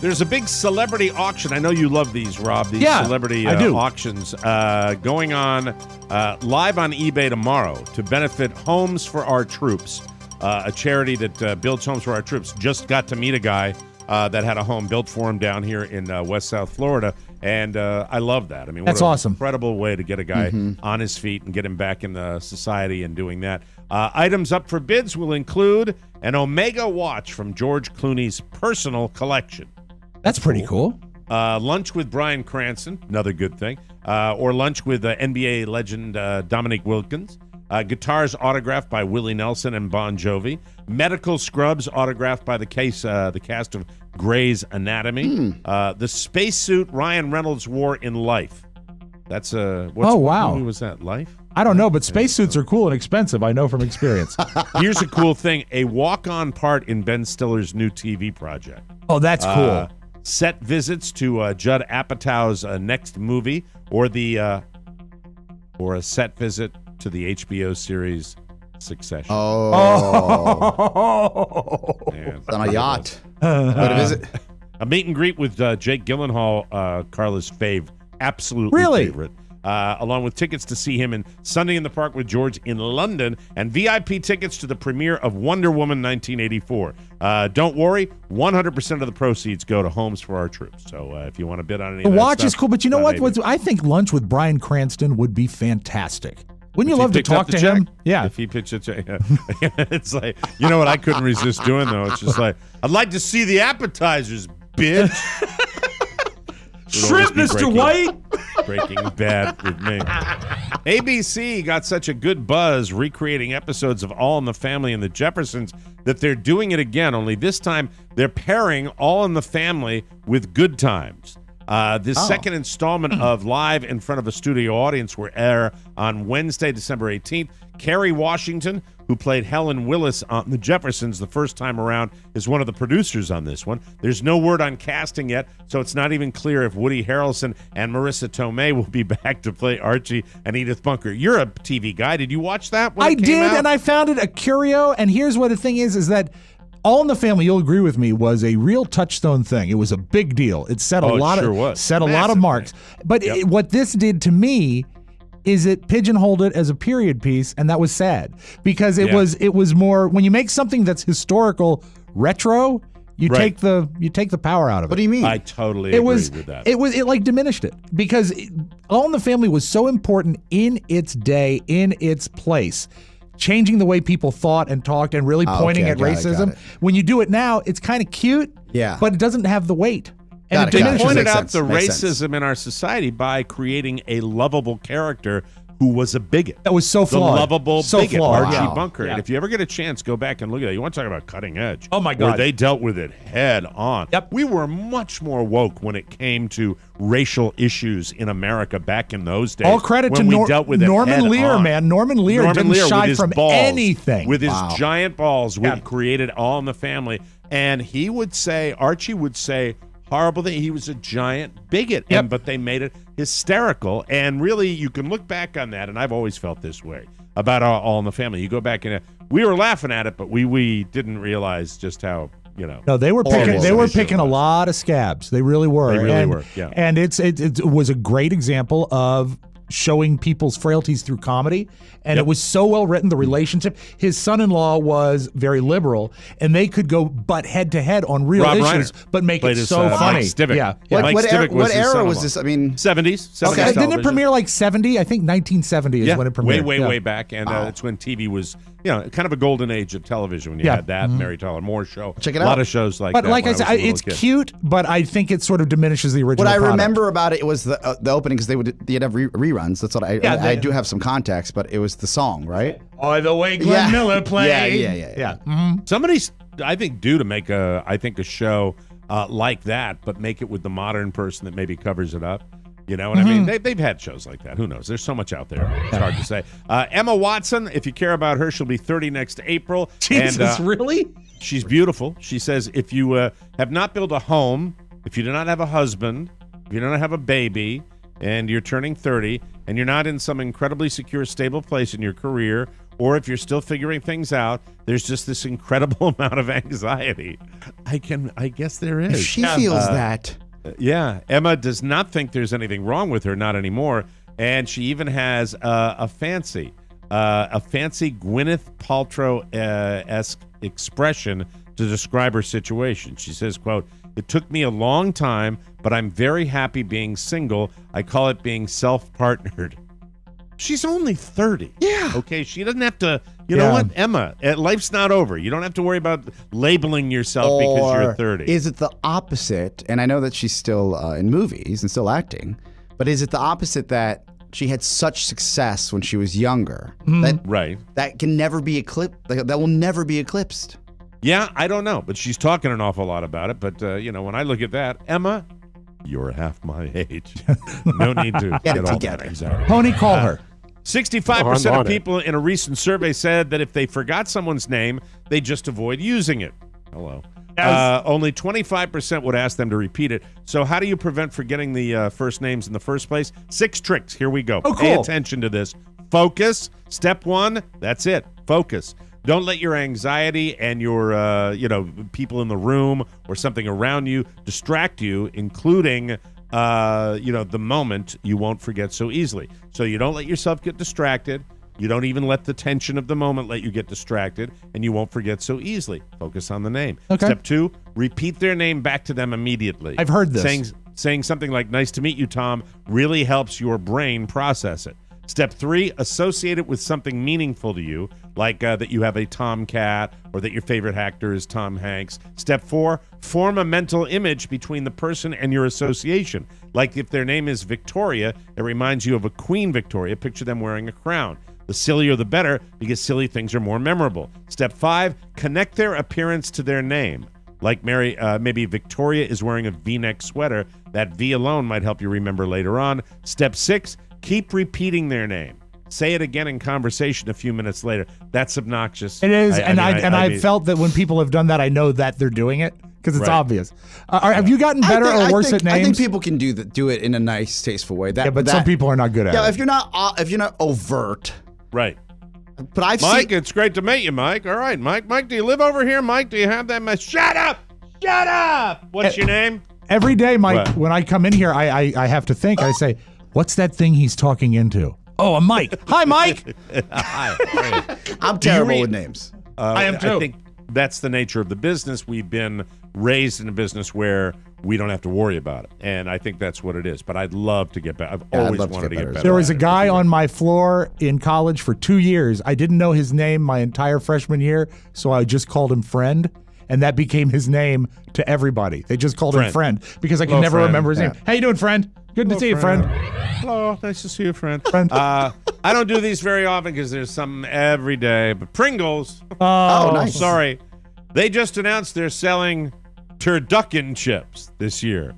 There's a big celebrity auction. I know you love these, Rob. These Yeah, celebrity I uh, do. auctions uh, going on uh, live on eBay tomorrow to benefit Homes for Our Troops, uh, a charity that uh, builds homes for our troops. Just got to meet a guy uh, that had a home built for him down here in uh, West South Florida, and uh, I love that. I mean, what That's an awesome. Incredible way to get a guy on his feet and get him back in the society and doing that. Uh, items up for bids will include an Omega watch from George Clooney's personal collection. That's pretty cool. Uh, lunch with Bryan Cranston, another good thing. Uh, or lunch with uh, NBA legend uh, Dominique Wilkins. Uh, guitars autographed by Willie Nelson and Bon Jovi. Medical scrubs autographed by the case uh, the cast of Grey's Anatomy. Uh, the spacesuit Ryan Reynolds wore in Life. That's a what's, Oh, what wow. movie was that? Life. I don't know, but spacesuits are cool and expensive. I know from experience. Here's a cool thing: a walk-on part in Ben Stiller's new TV project. Oh, that's cool. Uh, set visits to uh, Judd Apatow's uh, next movie, or the uh, or a set visit to the HBO series Succession. Oh. Yeah, On a yacht. What it? A meet and greet with uh, Jake Gyllenhaal, uh, Carla's fave, absolutely Really? favorite. Uh, along with tickets to see him in Sunday in the Park with George in London and VIP tickets to the premiere of Wonder Woman 1984. Uh, don't worry, 100% of the proceeds go to Homes for Our Troops. So uh, if you want to bid on any The of that watch is cool, but you know uh, what? I think lunch with Bryan Cranston would be fantastic. Wouldn't you If love to talk to check. him? Yeah. If he pitched a check. it's like, you know what I couldn't resist doing, though? It's just like, I'd like to see the appetizers, bitch. Shrimp, Mr. breaking- White. Breaking Bad with me. ABC got such a good buzz recreating episodes of All in the Family and the Jeffersons that they're doing it again, only this time they're pairing All in the Family with Good Times. Uh, this Oh. second installment of Live in front of a studio audience will air on Wednesday, December 18th. Kerry Washington, who played Helen Willis on The Jeffersons the first time around, is one of the producers on this one. There's no word on casting yet, so it's not even clear if Woody Harrelson and Marisa Tomei will be back to play Archie and Edith Bunker. You're a TV guy. Did you watch that? I did, out? and I found it a curio. And here's what the thing is: is that All in the Family, you'll agree with me, was a real touchstone thing. It was a big deal. It set a Oh, lot sure of was. set a lot of marks. But it, what this did to me is it pigeonholed it as a period piece, and that was sad because it Yeah. was it was more when you make something that's historical retro. You Right. take the you take the power out of it. What do you mean? I totally it agree was with that. it was it like diminished it because it, all in the family was so important in its day in its place changing the way people thought and talked and really Ah, pointing okay, at got it, racism it. when you do it now it's kind of cute Yeah. but it doesn't have the weight and Got it it, it. pointed out sense, the makes sense. racism in our society by creating a lovable character who was a bigot. That was so flawed. the lovable So bigot, flawed, Archie yeah. Bunker. Yeah. And if you ever get a chance, go back and look at it. You want to talk about cutting edge? Oh, my God. Where God. they dealt with it head on. Yep. We were much more woke when it came to racial issues in America back in those days. all credit when to we Nor- dealt with Norman head Lear, on. man. Norman Lear Norman didn't Lear shy from balls, anything. With his giant balls, we Yeah. created all in the family. And he would say, Archie would say horrible thing. He was a giant bigot. Yep. And but they made it hysterical. And really, you can look back on that, and I've always felt this way about all, all in the family. You go back and uh, we were laughing at it, but we we didn't realize just how you know. No, they were picking. They were issue it picking a lot of scabs. They really were. They really and, were, yeah. And it's it, it was a great example of showing people's frailties through comedy, and Yep. it was so well written. The relationship. His son-in-law was very liberal, and they could go butt head to head on real Rob issues, Reiner but make it as, so uh, funny. Mike Stivic. Yeah. Yeah, yeah. Mike what, era, Stivic was what his era son-in-law. was this? I mean, 70s. 70s Okay, didn't it premiere like seventy? I think nineteen seventy is yeah, when it premiered. way, Yeah. way back, and uh, it's when TV was, you know, kind of a golden age of television. When you Yeah. had that Mary Tyler Moore show, Check it out. a lot of shows like But that. But like I when said, was it's kid. cute, but I think it sort of diminishes the original. what I product. remember about it was the uh, the opening because they would they'd have re- reruns. That's what I Yeah, I, they- I do have some context, but it was the song, right? Oh, the way Glenn Yeah. Miller played. Yeah, yeah, yeah, yeah. Mhm. Somebody's, I think, due to make a, I think, a show uh, like that, but make it with the modern person that maybe covers it up. You know what I Mm-hmm. mean? They, they've had shows like that. Who knows? There's so much out there. It's hard to say. Uh, Emma Watson, if you care about her, she'll be 30 next April. Jesus, and, uh, really? She's beautiful. She says if you uh, have not built a home, if you do not have a husband, if you do not have a baby, and you're turning 30 and you're not in some incredibly secure, stable place in your career, or if you're still figuring things out, there's just this incredible amount of anxiety. I can, I guess there is. If she feels Uh, that. Yeah, Emma does not think there's anything wrong with her, not anymore, and she even has uh, a fancy, uh, a fancy Gwyneth Paltrow esque expression to describe her situation. She says, "quote It took me a long time, but I'm very happy being single. I call it being self-partnered." She's only 30. Yeah. Okay. She doesn't have to, you know what, Emma, uh, life's not over. You don't have to worry about labeling yourself because you're 30. Is it the opposite? And I know that she's still uh, in movies and still acting, but is it the opposite that she had such success when she was younger that right. that can never be eclipsed? That will never be eclipsed. Yeah, I don't know, but she's talking an awful lot about it. But uh, you know, when I look at that, Emma, you're half my age. no need to Get get, it all together. that anxiety. Pony, call her. Sixty-five Oh, percent of on it. people in a recent survey said that if they forgot someone's name, they just avoid using it. Hello. Uh, only 25% would ask them to repeat it. So, how do you prevent forgetting the uh, first names in the first place? Six tricks. Here we go. Oh, cool. Pay attention to this. Focus. Step one. That's it. Focus. Don't let your anxiety and your, uh, you know, people in the room or something around you distract you, including, uh, you know, the moment you won't forget so easily. So you don't let yourself get distracted. You don't even let the tension of the moment let you get distracted, and you won't forget so easily. Focus on the name. Okay. Step two: repeat their name back to them immediately. I've heard this. Saying saying something like "Nice to meet you, Tom" really helps your brain process it. Step three: associate it with something meaningful to you, like uh, that you have a Tomcat or that your favorite actor is Tom Hanks. Step four: form a mental image between the person and your association. Like if their name is Victoria, it reminds you of a Queen Victoria. Picture them wearing a crown. The sillier the better, because silly things are more memorable. Step five: connect their appearance to their name. Like Mary, uh, maybe Victoria is wearing a V-neck sweater. That V alone might help you remember later on. Step six: keep repeating their name. Say it again in conversation a few minutes later. That's obnoxious. It is, and I, mean, and I, mean- felt that when people have done that, I know that they're doing it because it's Right. obvious. Uh, are- have you gotten better think, or worse think- at names? I think people can do the, do it in a nice, tasteful way. That, yeah, but that- some people are not good at Yeah, it. if you're not uh, if you're not overt, right. but I've Mike, seen it's great to meet you, Mike. All right, Mike. Mike, do you live over here? Mike, do you have that? Mess? Shut up! Shut up! What's your name? Every day, Mike, What? when I come in here, I, I I have to think. I say, "What's that thing he's talking into?" Oh, a mic. Hi, Mike. Hi. I'm terrible with names. Uh, I am too. I think that's the nature of the business. We've been raised in a business where we don't have to worry about it, and I think that's what it is. But I'd love to get back. I've Yeah, always love to wanted get to get better better. There was a guy on my floor in college for two years. I didn't know his name my entire freshman year, so I just called him friend, and that became his name to everybody. They just called him Friend. friend because I could Hello, never friend. remember his name. How you doing, friend? Good to see you, friend. Hello, nice to see you, friend. Friend. Uh, I don't do these very often because there's some every day. But Pringles, Oh, nice. sorry, they just announced they're selling turducken chips this year.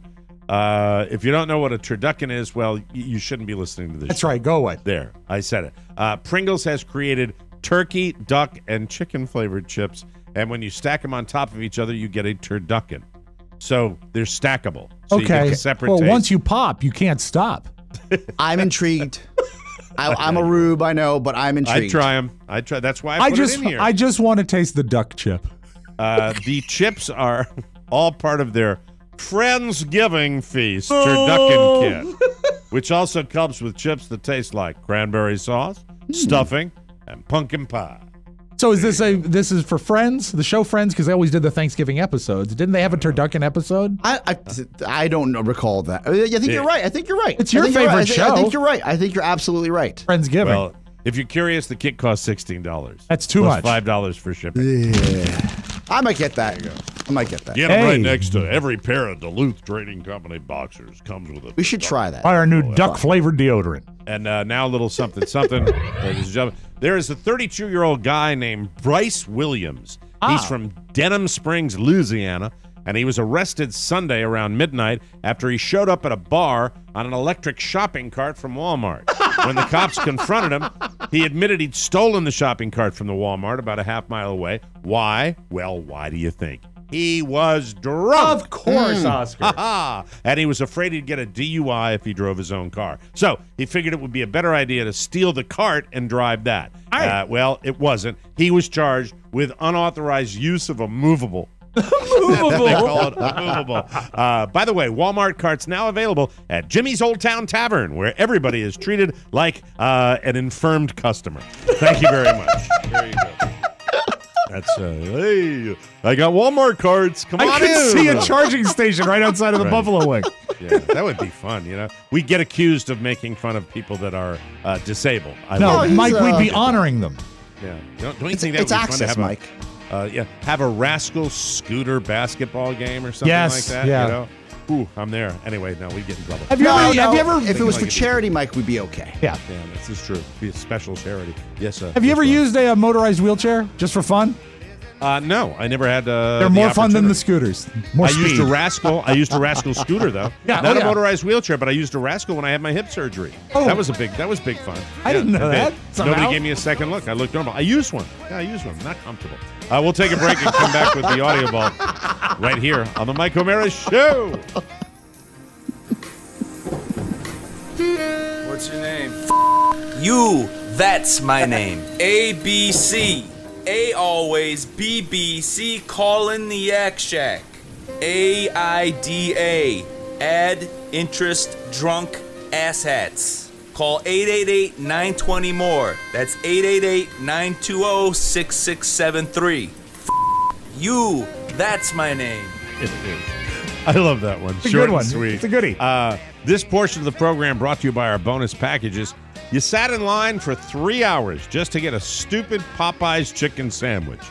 Uh, if you don't know what a turducken is, well, you shouldn't be listening to this. That's show. right. Go away. There, I said it. Uh, Pringles has created turkey, duck, and chicken flavored chips, and when you stack them on top of each other, you get a turducken. So they're stackable. So okay. the separate Well, taste. once you pop, you can't stop. I'm intrigued. I, I'm a rube, I know, but I'm intrigued. I try them. I try. That's why I, I put just it in here. I just want to taste the duck chip. Uh, the chips are all part of their Friendsgiving feast Oh. turducken kit, which also comes with chips that taste like cranberry sauce, Hmm. stuffing, and pumpkin pie. So is this a this is for Friends, the show Friends, because they always did the Thanksgiving episodes. Didn't they have a turducken episode? I, I, I don't know- recall that. I think you're right. I think you're right. It's your think you're right. I favorite think- I think you're right. I think you're absolutely right. Friendsgiving. Well, if you're curious, the kit costs sixteen dollars. That's too Plus much. Five dollars for shipping. I might get that. I might get that. Get them Hey. right next to every pair of Duluth Trading Company boxers. Comes with a. We should try that. Buy our new duck flavored deodorant. And uh, now a little something, something, ladies and gentlemen. There is a 32 year old guy named Bryce Williams. He's from Denham Springs, Louisiana, and he was arrested Sunday around midnight after he showed up at a bar on an electric shopping cart from Walmart. when the cops confronted him, he admitted he'd stolen the shopping cart from the Walmart about a half mile away. Why? Well, why do you think? He was drunk. Of course, Oscar. And he was afraid he'd get a DUI if he drove his own car. So he figured it would be a better idea to steal the cart and drive that. Uh, well, it wasn't. He was charged with unauthorized use of a movable. Movable. they call it movable. Uh, by the way, Walmart carts now available at Jimmy's Old Town Tavern, where everybody is treated like uh, an infirmed customer. Thank you very much. There you go. That's uh, hey, I got Walmart cards. Come on I could in. see a charging station right outside of the Right. Buffalo Wing. Yeah, that would be fun. You know, we get accused of making fun of people that are uh, disabled. I No, love it. Mike, we'd be honoring them. Yeah, don't, don't you It's- think that it's would be access, fun to have Mike. A, uh, yeah, have a rascal scooter basketball game or something Yes, like that. yeah. You know, ooh, I'm there. Anyway, no, we get in trouble. Have you No, ever? no, Have you ever? If it was Like for charity, Mike, we'd be okay. Yeah. Yeah, this is true. Be a special charity. Yes, sir. Have you ever Yes, used a, uh motorized wheelchair just for fun? Uh, no, I never had. Uh, They're the more fun than the scooters. More I speed. used a rascal. I used a rascal scooter though. Yeah, not oh, a motorized wheelchair, but I used a rascal when I had my hip surgery. Oh. That was a big. That was big fun. I didn't know that, somehow. Nobody gave me a second look. I looked normal. I used one. Yeah, I used one. Not comfortable. Uh, we'll take a break and come back with the audio ball right here on the Mike O'Meara Show. What's your name? You. That's my name. A B C. A always. B B C. Calling the Yak Shack. A I D A. Add interest drunk asshats. Call 888 920 more. That's 888 920 6673. You. That's my name. I love that one. It's a Short good one. and sweet. It's a goodie. Uh, this portion of the program brought to you by our bonus packages. You sat in line for three hours just to get a stupid Popeyes chicken sandwich.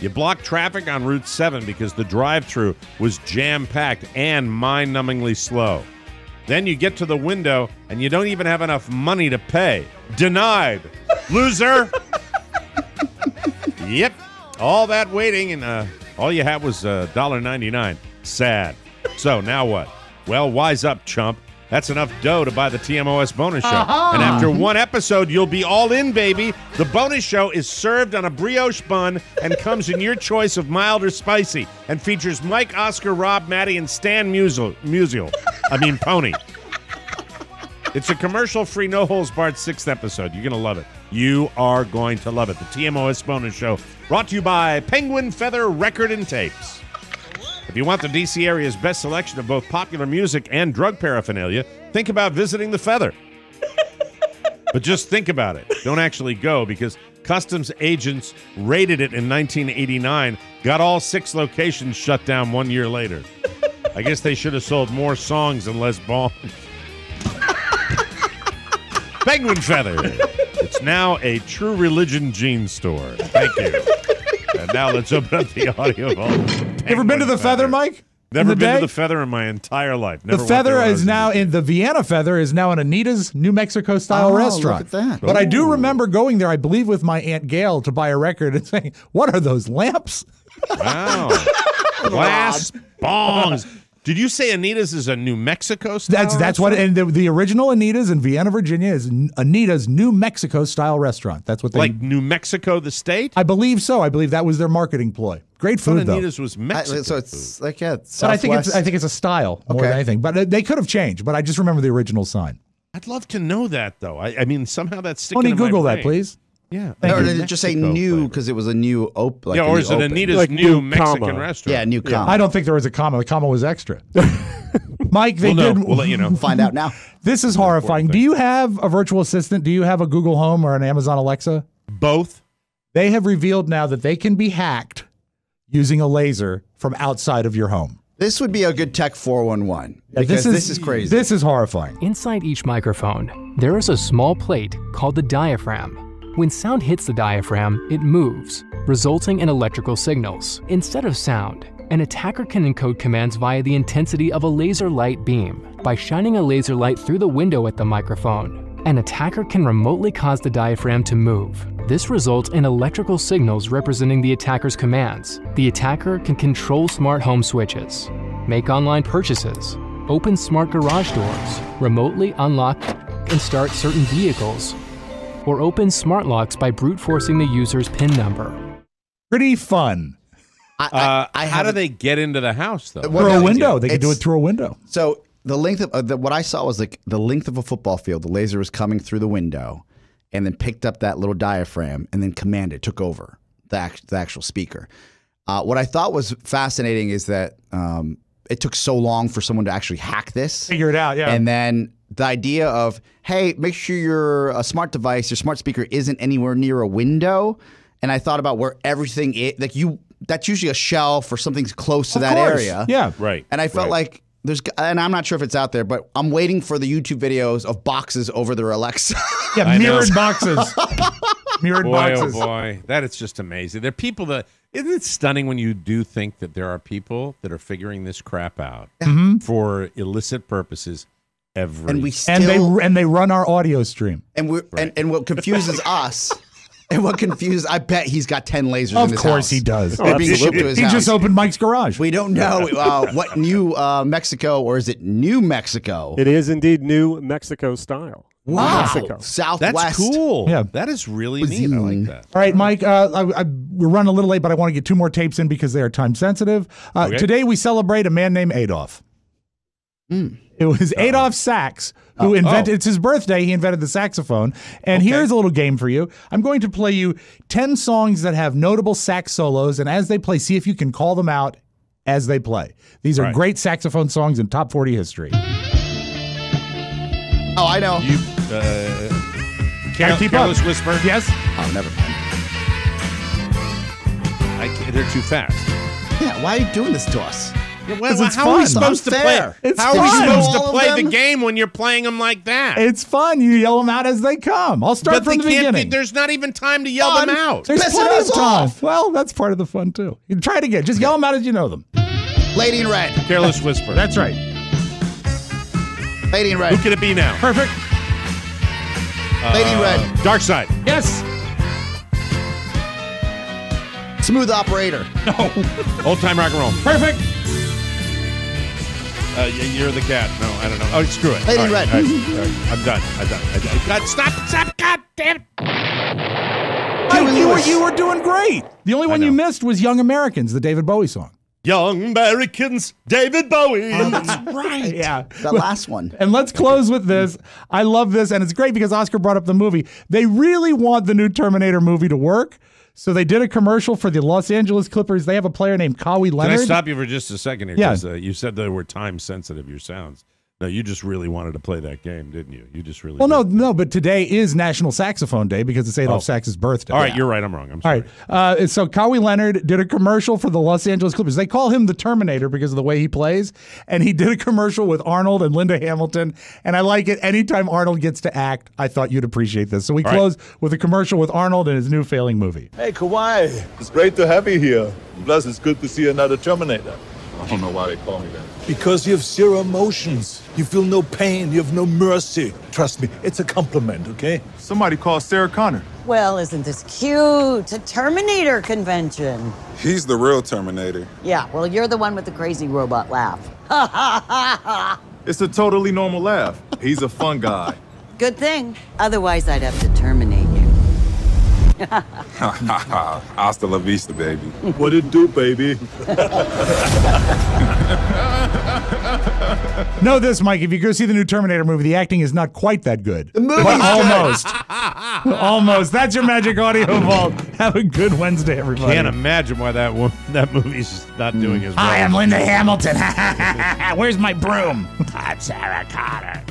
You blocked traffic on Route 7 because the drive through was jam packed and mind numbingly slow. Then you get to the window and you don't even have enough money to pay. Denied. Loser. yep. All that waiting and uh, all you had was uh, $1.99. Sad. So now what? Well, wise up, chump. That's enough dough to buy the TMOS bonus show. Uh-huh. And after one episode, you'll be all in, baby. The bonus show is served on a brioche bun and comes in your choice of mild or spicy and features Mike, Oscar, Rob, Maddie, and Stan Musial. Musial. I mean, Pony. It's a commercial free, no holds barred sixth episode. You're going to love it. You are going to love it. The TMOS bonus show brought to you by Penguin Feather Record and Tapes. If you want the DC area's best selection of both popular music and drug paraphernalia, think about visiting the Feather. but just think about it. Don't actually go because customs agents raided it in 1989, got all six locations shut down one year later. I guess they should have sold more songs and less bombs. Penguin Feather. It's now a true religion jean store. Thank you. And now let's open up the audio vault. Ever been to the Feather, Mike? Never been day? to the Feather in my entire life. Never the Feather is now in the Vienna Feather is now in Anita's New Mexico style Oh, look restaurant. at that. But I do remember going there, I believe, with my aunt Gail to buy a record and saying, "What are those lamps?" Wow. Glass bongs. Did you say Anita's is a New Mexico style? That's that's what and the, the original Anita's in Vienna, Virginia is Anita's New Mexico style restaurant. That's what they like New Mexico, the state. I believe so. I believe that was their marketing ploy. Great I thought food though. Anita's was Mexico. so it's like yeah, But I think it's I think it's a style more Okay. than anything. But uh, they could have changed. But I just remember the original sign. I'd love to know that though. I, I mean, somehow that's sticking. Tony, in my Google that, please. Yeah. or did it just say new because it was a new op- like yeah, or is it open. Anita's Like new new Mexican comma. restaurant? Yeah, new comma. I don't think there was a comma. The comma was extra. Mike, they We'll know. did. We'll let you know. Find out now. This is horrifying. Do you have a virtual assistant? Do you have a Google Home or an Amazon Alexa? Both. They have revealed now that they can be hacked using a laser from outside of your home. This would be a good tech 411 Yeah, because this is, crazy. This is horrifying. Inside each microphone, there is a small plate called the diaphragm. When sound hits the diaphragm, it moves, resulting in electrical signals instead of sound. An attacker can encode commands via the intensity of a laser light beam. By shining a laser light through the window at the microphone, an attacker can remotely cause the diaphragm to move. This results in electrical signals representing the attacker's commands. The attacker can control smart home switches, make online purchases, open smart garage doors, remotely unlock and start certain vehicles, or open smart locks by brute forcing the user's PIN number. Pretty fun. Uh, I how do they get into the house though? Well, through a window. They could do it through a window. So the length of uh, the, what I saw was like the length of a football field. The laser was coming through the window, and then picked up that little diaphragm, and then commanded took over the, act, the actual speaker. Uh, what I thought was fascinating is that um, it took so long for someone to actually hack this, Figure it out, yeah. and then the idea of hey, make sure your a smart device, your smart speaker isn't anywhere near a window. And I thought about where everything is. Like you, that's usually a shelf or something's close to Of that course. area. Yeah. Right. And I felt right. like there's, and I'm not sure if it's out there, but I'm waiting for the YouTube videos of boxes over their Alexa. Yeah, I know. mirrored boxes. mirrored boy, oh boxes. oh boy, that is just amazing. There are people that isn't it stunning when you do think that there are people that are figuring this crap out mm-hmm. for illicit purposes every and we still, And they and they run our audio stream. and we and, and what confuses us, and what confuses, I bet he's got ten lasers. in Of his course house. he does. They're being shipped to his he house. just opened Mike's garage. we don't know uh, what New uh, Mexico or is it New Mexico? It is indeed New Mexico style. New wow, Mexico. Southwest. That's cool. Yeah. that is really neat. I like that. All right, Mike. Uh, I, I, we're running a little late, but I want to get two more tapes in because they are time sensitive. Uh, Okay. Today we celebrate a man named Adolf. It was Adolf Sax who invented. Oh. It's his birthday. He invented the saxophone. And here's a little game for you. I'm going to play you ten songs that have notable sax solos, and as they play, see if you can call them out as they play. These are Right. great saxophone songs in top 40 history. Oh, I know. You uh, Gotta keep up. Careless Whisper. Yes. Oh, never mind. I can't- they're too fast. Yeah, why are you doing this to us? Well, it's how are we fun. supposed to Unfair. play? It's how are we supposed to play the game when you're playing them like that? It's fun. You yell them out as they come. I'll start but from they the can't beginning. Be, there's not even time to yell Fun. them out. There's Pissing plenty of time. off. Well, that's part of the fun too. You try it again. Just yell them out as you know them. Lady in red. Careless Whisper. That's right. Lady in red. Who can it be now? Perfect. Lady in red. Uh, dark Side. Yes. Smooth operator. No. Old time rock and roll. Perfect. Uh, you're the cat. No, I don't know. Oh, screw it. Lady All Red. all all right. I'm done. I'm done. I'm done. God, stop! Stop! God damn it! Mike, you were, you were doing great. The only one you missed was Young Americans, the David Bowie song. Young Americans, David Bowie. That's right. Yeah. The last one. And let's close with this. I love this, and it's great because Oscar brought up the movie. They really want the new Terminator movie to work. So they did a commercial for the Los Angeles Clippers. They have a player named Kawhi Can Leonard. I stop you for just a second here? Yeah. Uh, you said they were time sensitive. Your sounds. No, you just really wanted to play that game, didn't you? You just really. Well, no, did. no, but today is National Saxophone Day because it's Adolf Oh. Sax's birthday. All right, you're right. I'm wrong. I'm sorry. right. Uh, so Kawhi Leonard did a commercial for the Los Angeles Clippers. They call him the Terminator because of the way he plays. And he did a commercial with Arnold and Linda Hamilton. And I like it. Anytime Arnold gets to act, I thought you'd appreciate this. So we All right. close with a commercial with Arnold and his new failing movie. Hey, Kawhi. It's great to have you here. Plus, it's good to see another Terminator. I don't know why they call me that. Because you have zero emotions. You feel no pain. You have no mercy. Trust me, it's a compliment, okay? Somebody call Sarah Connor. Well, isn't this cute? A Terminator convention. He's the real Terminator. Yeah, well, you're the one with the crazy robot laugh. Ha ha ha ha! It's a totally normal laugh. He's a fun guy. Good thing. Otherwise, I'd have to terminate you. Hasta la vista, baby. What it do, baby? Know this, Mike. If you go see the new Terminator movie, the acting is not quite that good. The movie's but good. almost. almost. That's your Magic Audio Vault. Have a good Wednesday, everybody. Can't imagine why that one, that movie's not doing as well. Hi, I'm Linda Hamilton. Where's my broom? I'm Sarah Connor.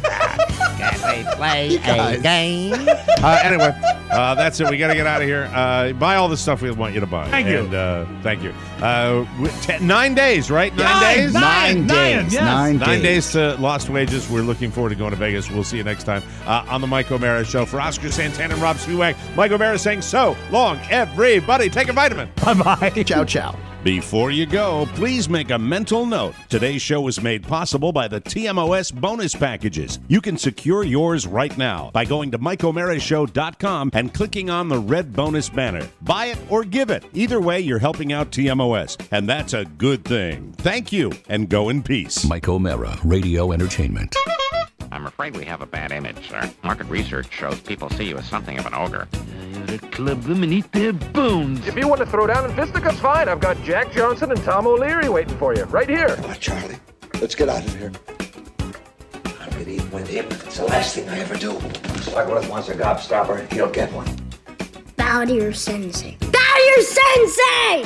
Can we play a game? Uh, anyway, uh, that's it. We got to get out of here. Uh, buy all the stuff we want you to buy. Thank you. And, uh, thank you. Uh, w- ten, nine days, right? Nine, Nine, days. nine, Nine nine, days. yes. Nine, Nine days. days to Lost Wages. We're looking forward to going to Vegas. We'll see you next time uh, on the Mike O'Meara Show. For Oscar Santana and Rob Spewak, Mike O'Meara saying so long, everybody. Take a vitamin. Bye bye. Ciao, ciao. Before you go, please make a mental note. Today's show was made possible by the TMOS bonus packages. You can secure yours right now by going to MikeO'MearaShow.com and clicking on the red bonus banner. Buy it or give it. Either way, you're helping out TMOS, and that's a good thing. Thank you, and go in peace. Mike O'Meara, Radio Entertainment. I'm afraid we have a bad image, sir. Market research shows people see you as something of an ogre. You'd club them and eat their bones. If you want to throw down in fisticuffs, fine. I've got Jack Johnson and Tom O'Leary waiting for you, right here. Come on, Charlie. Let's get out of here. I'm gonna eat with him. It's the last thing I ever do. Slugworth wants a gobstopper. He'll get one. Bow to your sensei. Bow to your sensei!